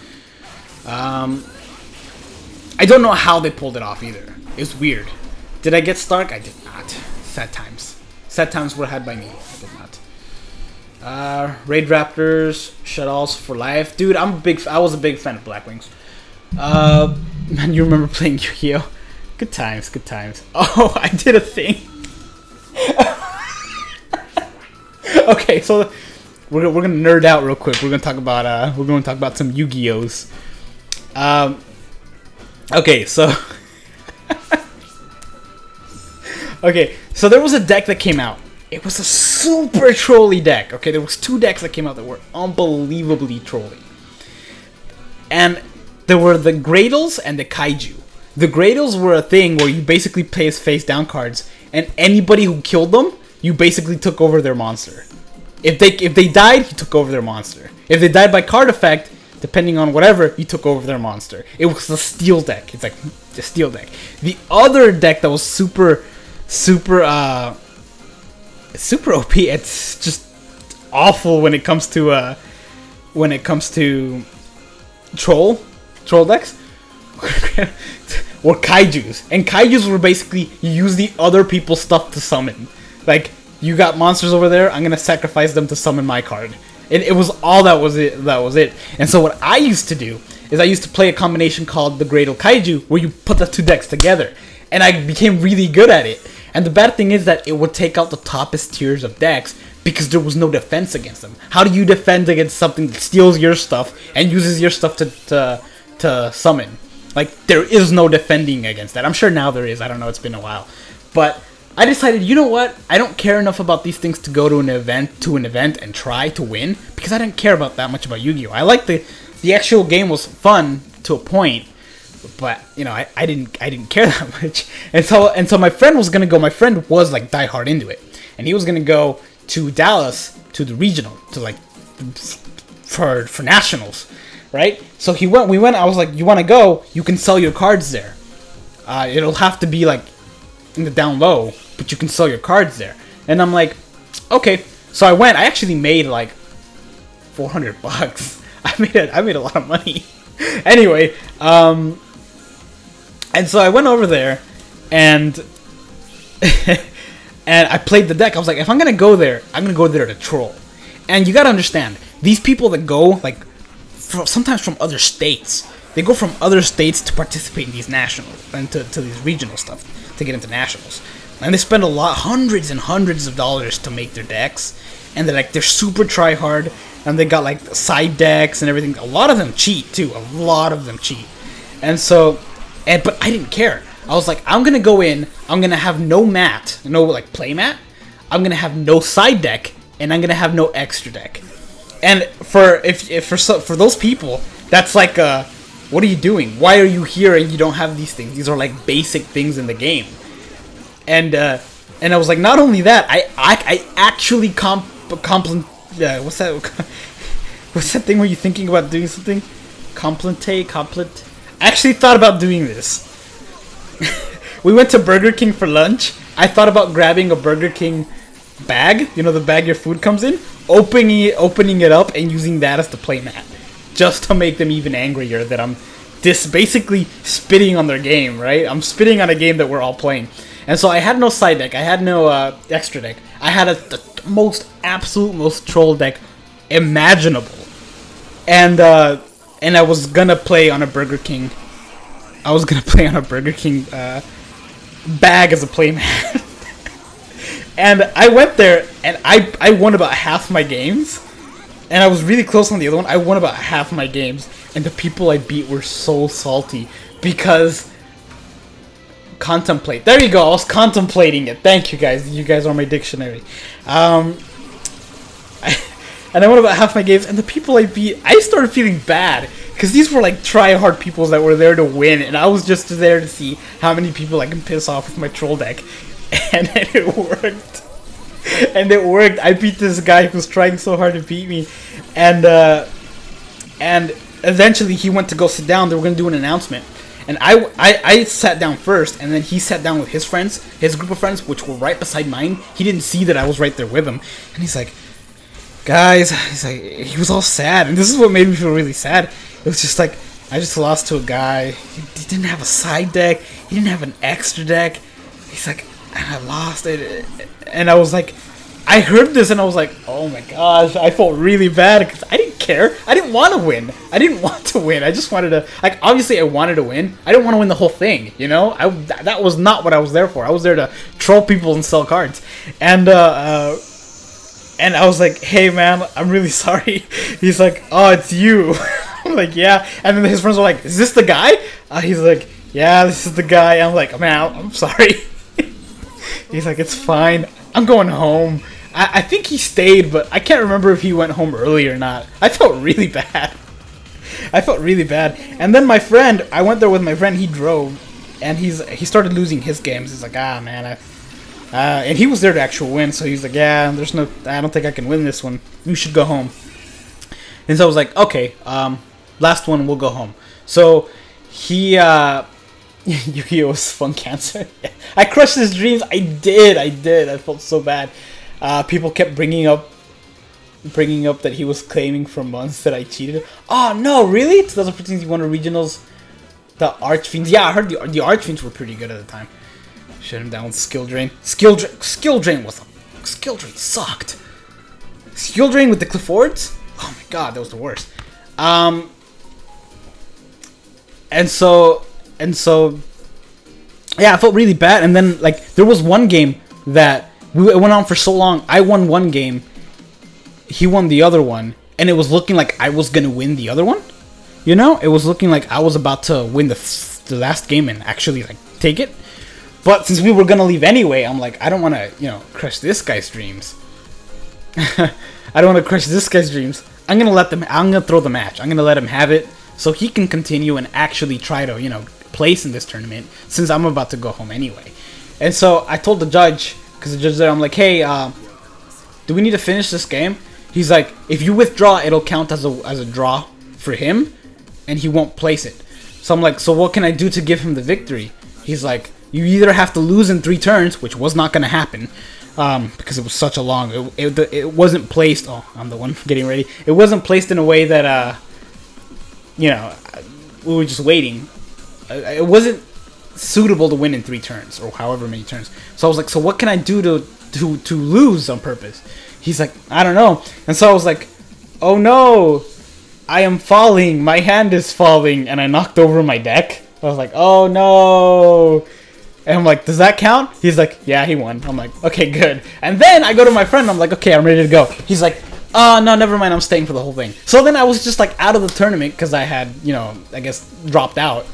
Um, I don't know how they pulled it off either. It was weird. Did I get Stark? I did not. Sad times. Sad times were had by me. I did not. Uh, Raidraptors, Shuttles for life, dude. I'm a big. I was a big fan of Blackwings. Uh, man, you remember playing Yu-Gi-Oh? Good times, good times. Oh, I did a thing. okay, so we're, we're gonna nerd out real quick. We're gonna talk about uh, we're gonna talk about some Yu-Gi-Ohs. Um, okay, so okay, so there was a deck that came out. It was a super trolly deck. Okay, there was two decks that came out that were unbelievably trolly, and there were the Graydles and the Kaiju. The Graydles were a thing where you basically play as face down cards, and anybody who killed them, you basically took over their monster. If they if they died, you took over their monster. If they died by card effect, depending on whatever, you took over their monster. It was a steel deck. It's like the steel deck. The other deck that was super, super, uh, super OP. It's just awful when it comes to uh, when it comes to troll troll decks or kaijus. And kaijus were basically you use the other people's stuff to summon. Like you got monsters over there, I'm gonna sacrifice them to summon my card. And it was all that was it. That was it. And so what I used to do is I used to play a combination called the Graydle Kaiju, where you put the two decks together, and I became really good at it. And the bad thing is that it would take out the toppest tiers of decks because there was no defense against them. How do you defend against something that steals your stuff and uses your stuff to to, to summon? Like there is no defending against that. I'm sure now there is. I don't know. It's been a while, but I decided, you know what? I don't care enough about these things to go to an event to an event and try to win because I didn't care about that much about Yu-Gi-Oh. I like the the actual game was fun to a point, but you know, I, I didn't I didn't care that much. And so and so my friend was gonna go. My friend was like die hard into it, and he was gonna go to Dallas to the regional to like for for nationals, right? So he went. We went. I was like, you want to go? You can sell your cards there. Uh, it'll have to be like in the down low, but you can sell your cards there. And I'm like, okay. So I went. I actually made like 400 bucks. I made it. I made a lot of money. anyway, um, and so I went over there, and and I played the deck. I was like, if I'm gonna go there, I'm gonna go there to troll. And you gotta understand, these people that go like from, sometimes from other states, they go from other states to participate in these nationals and to, to these regional stuff to get into nationals. And they spend a lot, hundreds and hundreds of dollars to make their decks, and they're like they're super try hard, and they got like side decks and everything. A lot of them cheat too. A lot of them cheat, and so, and but I didn't care. I was like, I'm gonna go in. I'm gonna have no mat, no like play mat. I'm gonna have no side deck, and I'm gonna have no extra deck. And for if, if for so, for those people, that's like, uh, what are you doing? Why are you here and you don't have these things? These are like basic things in the game. And uh, and I was like, not only that, I I, I actually comp compliment. Uh, what's that? what's that thing where you're thinking about doing something? Complete, complete. I actually thought about doing this. we went to Burger King for lunch. I thought about grabbing a Burger King bag, you know, the bag your food comes in, opening it, opening it up and using that as the playmat, just to make them even angrier that I'm this basically spitting on their game, right? I'm spitting on a game that we're all playing. And so I had no side deck, I had no uh, extra deck. I had a, the most absolute most troll deck imaginable. And uh, and I was gonna play on a Burger King. I was gonna play on a Burger King uh, bag as a playmat. And I went there and I I won about half my games. And I was really close on the other one. I won about half my games. And the people I beat were so salty because contemplate. There you go. I was contemplating it. Thank you guys. You guys are my dictionary. Um, I, and I won about half my games. And the people I beat, I started feeling bad because these were like try hard people that were there to win, and I was just there to see how many people I can piss off with my troll deck. and it worked. And it worked. I beat this guy who's trying so hard to beat me, and uh, and eventually he went to go sit down. They were gonna do an announcement, and I, I I sat down first, and then he sat down with his friends, his group of friends, which were right beside mine. He didn't see that I was right there with him, and he's like, guys, he's like, he was all sad, and this is what made me feel really sad. It was just like I just lost to a guy. He, he didn't have a side deck. He didn't have an extra deck. He's like, and I lost it. And I was like, I heard this and I was like, oh my gosh, I felt really bad because I didn't care. I didn't want to win. I didn't want to win. I just wanted to, like, obviously I wanted to win. I didn't want to win the whole thing, you know? I, that was not what I was there for. I was there to troll people and sell cards. And, uh, uh and I was like, hey man, I'm really sorry. He's like, oh, it's you. I'm like, yeah. And then his friends were like, is this the guy? Uh, he's like, yeah, this is the guy. I'm like, man, I'm sorry. He's like, it's fine. I'm going home. I, I think he stayed, but I can't remember if he went home early or not. I felt really bad. I felt really bad. And then my friend, I went there with my friend. He drove, and he's he started losing his games. He's like, ah man, I, uh, and he was there to actually win. So he's like, yeah, there's no, I don't think I can win this one. You should go home. And so I was like, okay, um, last one, we'll go home. So he uh, Yu-Gi-Oh's fun cancer. I crushed his dreams. I did. I did. I felt so bad. Uh, people kept bringing up, bringing up that he was claiming for months that I cheated. Oh no, really? 2015 he won the regionals. The Archfiends. Yeah, I heard the the Archfiends were pretty good at the time. Shut him down with skill drain. Skill drain. Skill drain was a skill drain sucked. Skill drain with the Cliffords. Oh my god, that was the worst. Um. And so and so yeah, I felt really bad. And then like there was one game that we went on for so long. I won one game, he won the other one, and it was looking like I was gonna win the other one. You know, it was looking like I was about to win the the last game and actually like take it. But since we were gonna leave anyway, I'm like, I don't want to, you know, crush this guy's dreams. I don't want to crush this guy's dreams. I'm gonna let them. I'm gonna throw the match. I'm gonna let him have it so he can continue and actually try to, you know, place in this tournament since I'm about to go home anyway. And so I told the judge, because the judge there, I'm like, hey, uh, do we need to finish this game? He's like, if you withdraw, it'll count as a as a draw for him, and he won't place it. So I'm like, so what can I do to give him the victory? He's like, you either have to lose in three turns, which was not gonna happen, um, because it was such a long. It, it, it wasn't placed. Oh, I'm the one getting ready. It wasn't placed in a way that uh, you know, we were just waiting. It wasn't suitable to win in three turns or however many turns. So I was like, so what can I do to to to lose on purpose? He's like, I don't know. And so I was like, oh no, I am falling. My hand is falling, and I knocked over my deck. I was like, oh no. And I'm like, does that count? He's like, yeah, he won. I'm like, okay, good. And then I go to my friend. I'm like, okay, I'm ready to go. He's like, oh no, never mind. I'm staying for the whole thing. So then I was just like out of the tournament because I had, you know, I guess dropped out.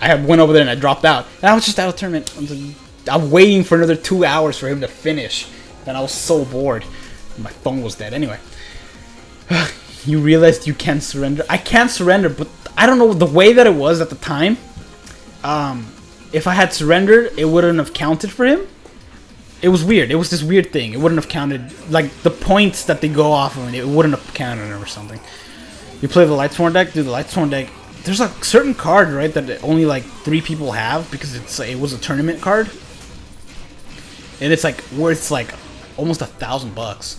I went over there and I dropped out, and I was just out of tournament. I'm, waiting for another two hours for him to finish, and I was so bored. My phone was dead anyway. you realized you can't surrender. I can't surrender, but I don't know the way that it was at the time. Um, if I had surrendered, it wouldn't have counted for him. It was weird. It was this weird thing. It wouldn't have counted like the points that they go off of it. It wouldn't have counted or something. You play the Lightsworn deck, dude. The Lightsworn deck. There's a certain card, right, that only like three people have because it's it was a tournament card, and it's like worth like almost a thousand bucks.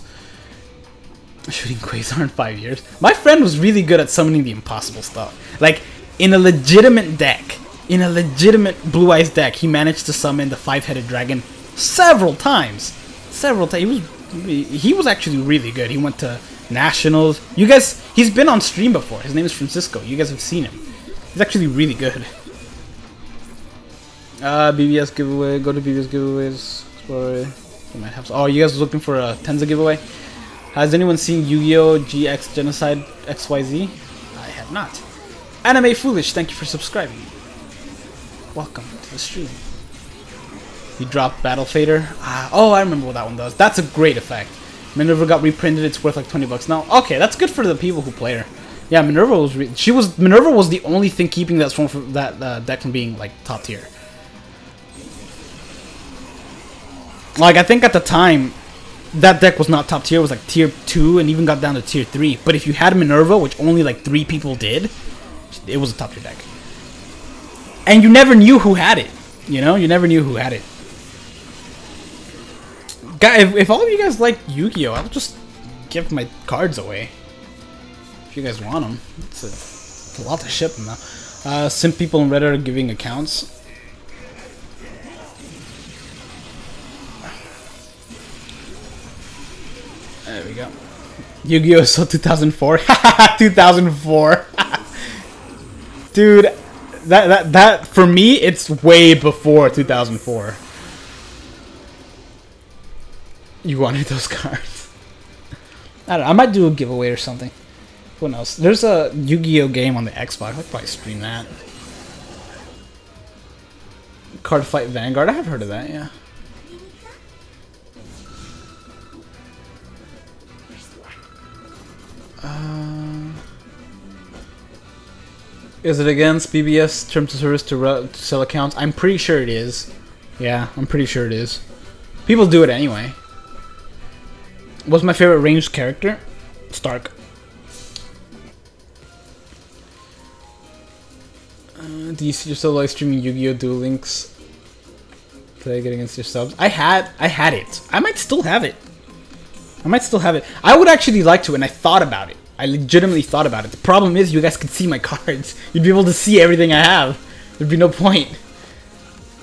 Shooting Quasar in five years. My friend was really good at summoning the impossible stuff. Like in a legitimate deck, in a legitimate Blue Eyes deck, he managed to summon the five-headed dragon several times. Several times. He was he was actually really good. He went to nationals. You guys, he's been on stream before. His name is Francisco. You guys have seen him. He's actually really good. Uh, BBS giveaway. Go to BBS giveaways. Explore. You might have. Oh, you guys looking for a Tenza giveaway? Has anyone seen Yu-Gi-Oh! GX Genocide XYZ? I have not. Anime Foolish, thank you for subscribing. Welcome to the stream. You dropped Battle Fader. Ah, oh, I remember what that one does. That's a great effect. Minerva got reprinted. It's worth like 20 bucks now. Okay, that's good for the people who play her. Yeah, Minerva was she was Minerva was the only thing keeping that from that uh, deck from being like top tier. Like I think at the time, that deck was not top tier. It was like tier two and even got down to tier three. But if you had Minerva, which only like three people did, it was a top tier deck. And you never knew who had it. You know, you never knew who had it. Guy, if, if all of you guys like Yu-Gi-Oh, I'll just give my cards away. If you guys want them, it's a, it's a lot to ship them now. Uh, some people on Reddit are giving accounts. There we go. Yu-Gi-Oh! So 2004. 2004. Dude, that, that, that, for me, it's way before 2004. You wanted those cards. I don't know. I might do a giveaway or something. Who knows? There's a Yu-Gi-Oh game on the Xbox. I'd probably stream that. Card Fight Vanguard. I have heard of that. Yeah. Uh, is it against BBS terms of service to, to sell accounts? I'm pretty sure it is. Yeah, I'm pretty sure it is. People do it anyway. What's my favorite ranged character? Stark. Uh, do you see yourself live streaming Yu-Gi-Oh! Duel Links? Play it against your subs? I had, I had it. I might still have it. I might still have it. I would actually like to, and I thought about it. I legitimately thought about it. The problem is, you guys could see my cards. You'd be able to see everything I have. There'd be no point.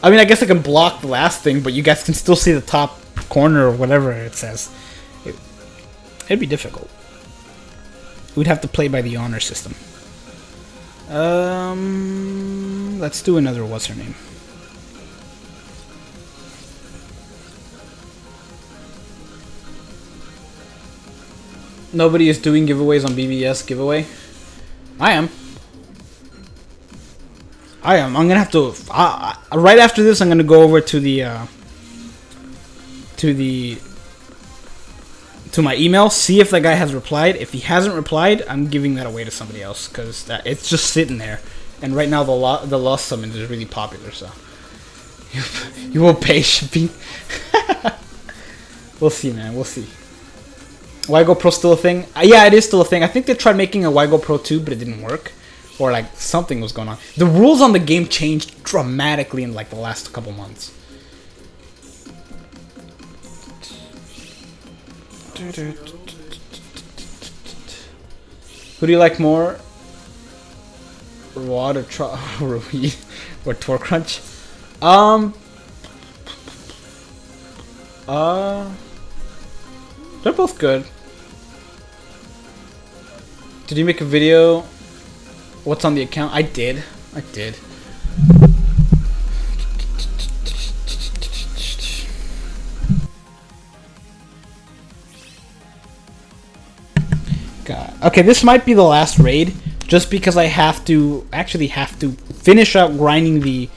I mean, I guess I can block the last thing, but you guys can still see the top corner or whatever it says. It'd be difficult. We'd have to play by the honor system. Um, let's do another. What's her name? Nobody is doing giveaways on BBS giveaway. I am. I am. I'm gonna have to. Uh, right after this, I'm gonna go over to the uh, to the to my email, see if that guy has replied. If he hasn't replied, I'm giving that away to somebody else because it's just sitting there. And right now, the lo- the lost summons is really popular, so you will pay shipping. we'll see, man. We'll see. Wigo Pro still a thing? Uh, yeah, it is still a thing. I think they tried making a Wigo Pro 2, but it didn't work. Or like something was going on. The rules on the game changed dramatically in like the last couple months. Who do you like more? Water tro or Torque Crunch? Um. Uh. They're both good. Did you make a video? What's on the account? I did. I did. Okay, this might be the last raid, just because I have to actually have to finish up grinding the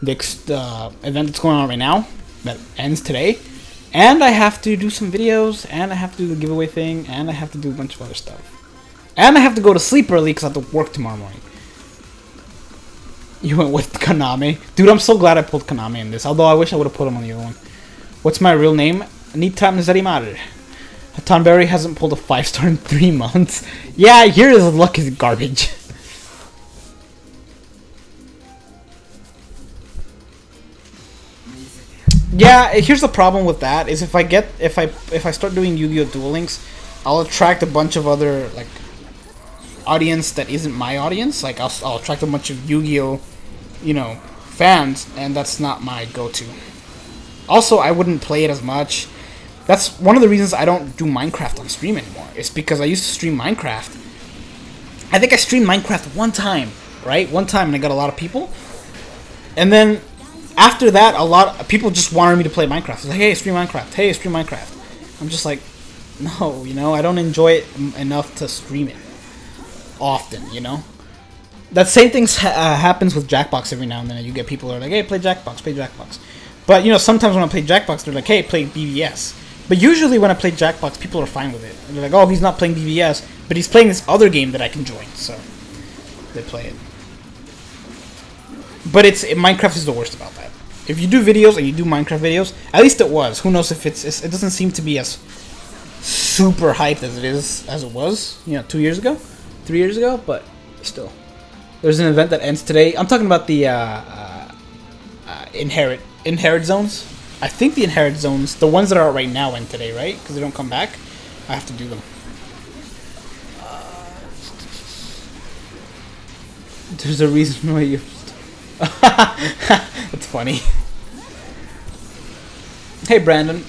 next uh, event that's going on right now that ends today, and I have to do some videos, and I have to do the giveaway thing, and I have to do a bunch of other stuff, and I have to go to sleep early because I have to work tomorrow morning. You went with Komamura, dude. I'm so glad I pulled Komamura in this. Although I wish I would have put him on the other one. What's my real name? Nita Zarimar. Tonberry hasn't pulled a 5 star in 3 months. Yeah, here his luck is garbage. yeah, here's the problem with that is if I get if I if I start doing Yu-Gi-Oh! Duel Links, I'll attract a bunch of other like audience that isn't my audience. Like I'll, I'll attract a bunch of Yu-Gi-Oh! you know fans, and that's not my go-to. Also, I wouldn't play it as much that's one of the reasons I don't do Minecraft on stream anymore. It's because I used to stream Minecraft. I think I streamed Minecraft one time, right? One time, and I got a lot of people. And then after that, a lot of people just wanted me to play Minecraft. Like, hey, stream Minecraft. Hey, stream Minecraft. I'm just like, no, you know, I don't enjoy it enough to stream it often, you know. That same thing uh, happens with Jackbox every now and then. You get people who are like, hey, play Jackbox, play Jackbox. But you know, sometimes when I play Jackbox, they're like, hey, play BBS. But usually when I play Jackbox, people are fine with it. And they're like, oh, he's not playing BBS, but he's playing this other game that I can join. So they play it. But it's it, Minecraft is the worst about that. If you do videos and you do Minecraft videos, at least it was. Who knows if it's, it's it doesn't seem to be as super hyped as it is as it was, you know, two years ago, three years ago. But still, there's an event that ends today. I'm talking about the uh, uh, uh, inherit inherit zones. I think the inherit zones, the ones that are out right now, end today, right? Because they don't come back. I have to do them. Uh, there's a reason why you. That's funny. Hey, Brandon.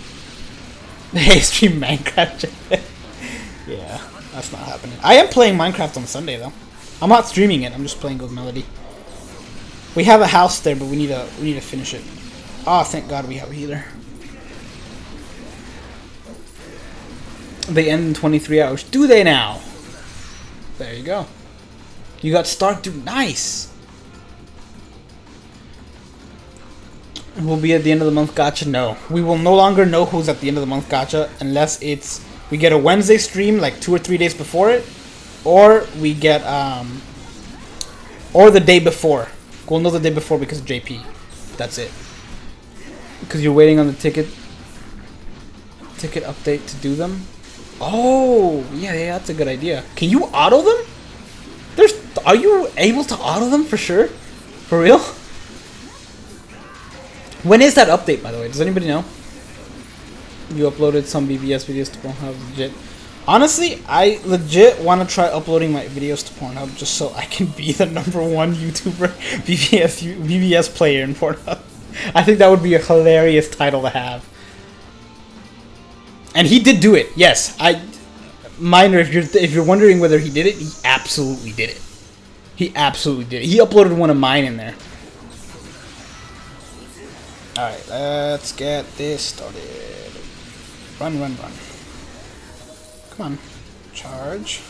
Hey, stream Minecraft. yeah, that's not happening. I am playing Minecraft on Sunday though. I'm not streaming it. I'm just playing Gold Melody. We have a house there, but we need to we need to finish it. Oh, thank God we have a healer. They end in 23 hours. Do they now? There you go. You got Stark Dude. Nice! We'll be at the end of the month gacha? No. We will no longer know who's at the end of the month gacha unless it's... We get a Wednesday stream like two or three days before it. Or we get... um, Or the day before. We'll know the day before because of JP. That's it. Because you're waiting on the ticket ticket update to do them. Oh, yeah, yeah, that's a good idea. Can you auto them? There's, are you able to auto them for sure? For real? When is that update, by the way? Does anybody know? You uploaded some BBS videos to Pornhub, legit. Honestly, I legit want to try uploading my videos to Pornhub just so I can be the number one YouTuber BBS BBS player in Pornhub. I think that would be a hilarious title to have. And he did do it. Yes, I. Minor, if you're if you're wondering whether he did it, he absolutely did it. He absolutely did it. He uploaded one of mine in there. All right, let's get this started. Run, run, run. Come on, charge.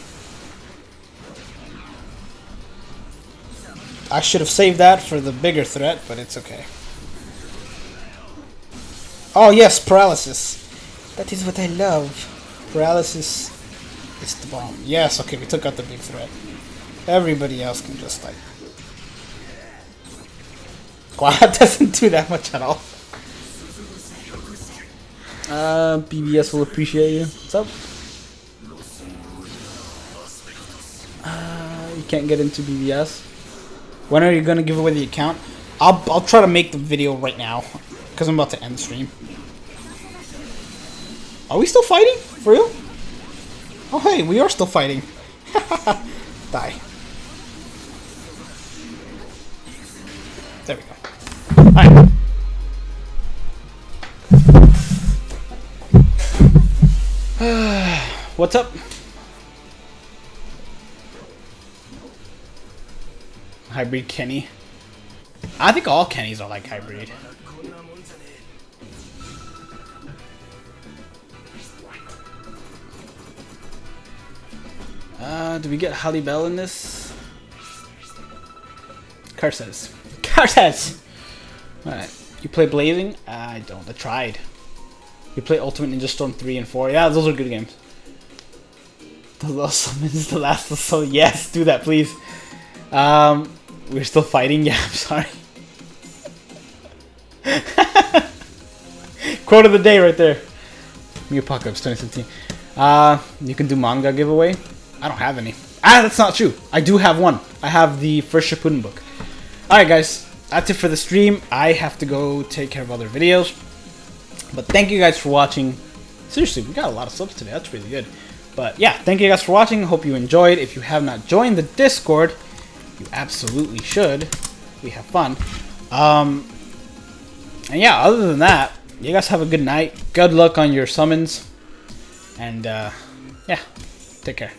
I should have saved that for the bigger threat, but it's okay. Oh yes, paralysis. That is what I love. Paralysis is the bomb. Yes, okay, we took out the big threat. Everybody else can just like... Quad doesn't do that much at all. Uh, BBS will appreciate you. What's up? Uh, you can't get into BBS. When are you gonna give away the account? I'll, I'll try to make the video right now cause I'm about to end the stream. Are we still fighting? For real? Oh hey, we are still fighting. Die. There we go. Alright. What's up? Hybrid Kenny. I think all Kennys are like hybrid. Uh, do we get Harribel in this? Car says! Alright. You play Blazing? I don't. I tried. You play Ultimate Ninja Storm 3 and 4. Yeah, those are good games. The Lost Summons The Last of Soul. Yes, do that, please. Um, we're still fighting? Yeah, I'm sorry. Quote of the day right there. MeApocalypse 2017. Uh, you can do manga giveaway. I don't have any. Ah, that's not true. I do have one. I have the first Shippuden book. Alright, guys. That's it for the stream. I have to go take care of other videos. But thank you guys for watching. Seriously, we got a lot of subs today. That's really good. But yeah, thank you guys for watching. Hope you enjoyed. If you have not joined the Discord, you absolutely should. We have fun. Um, and yeah, other than that, you guys have a good night. Good luck on your summons. And uh, yeah, take care.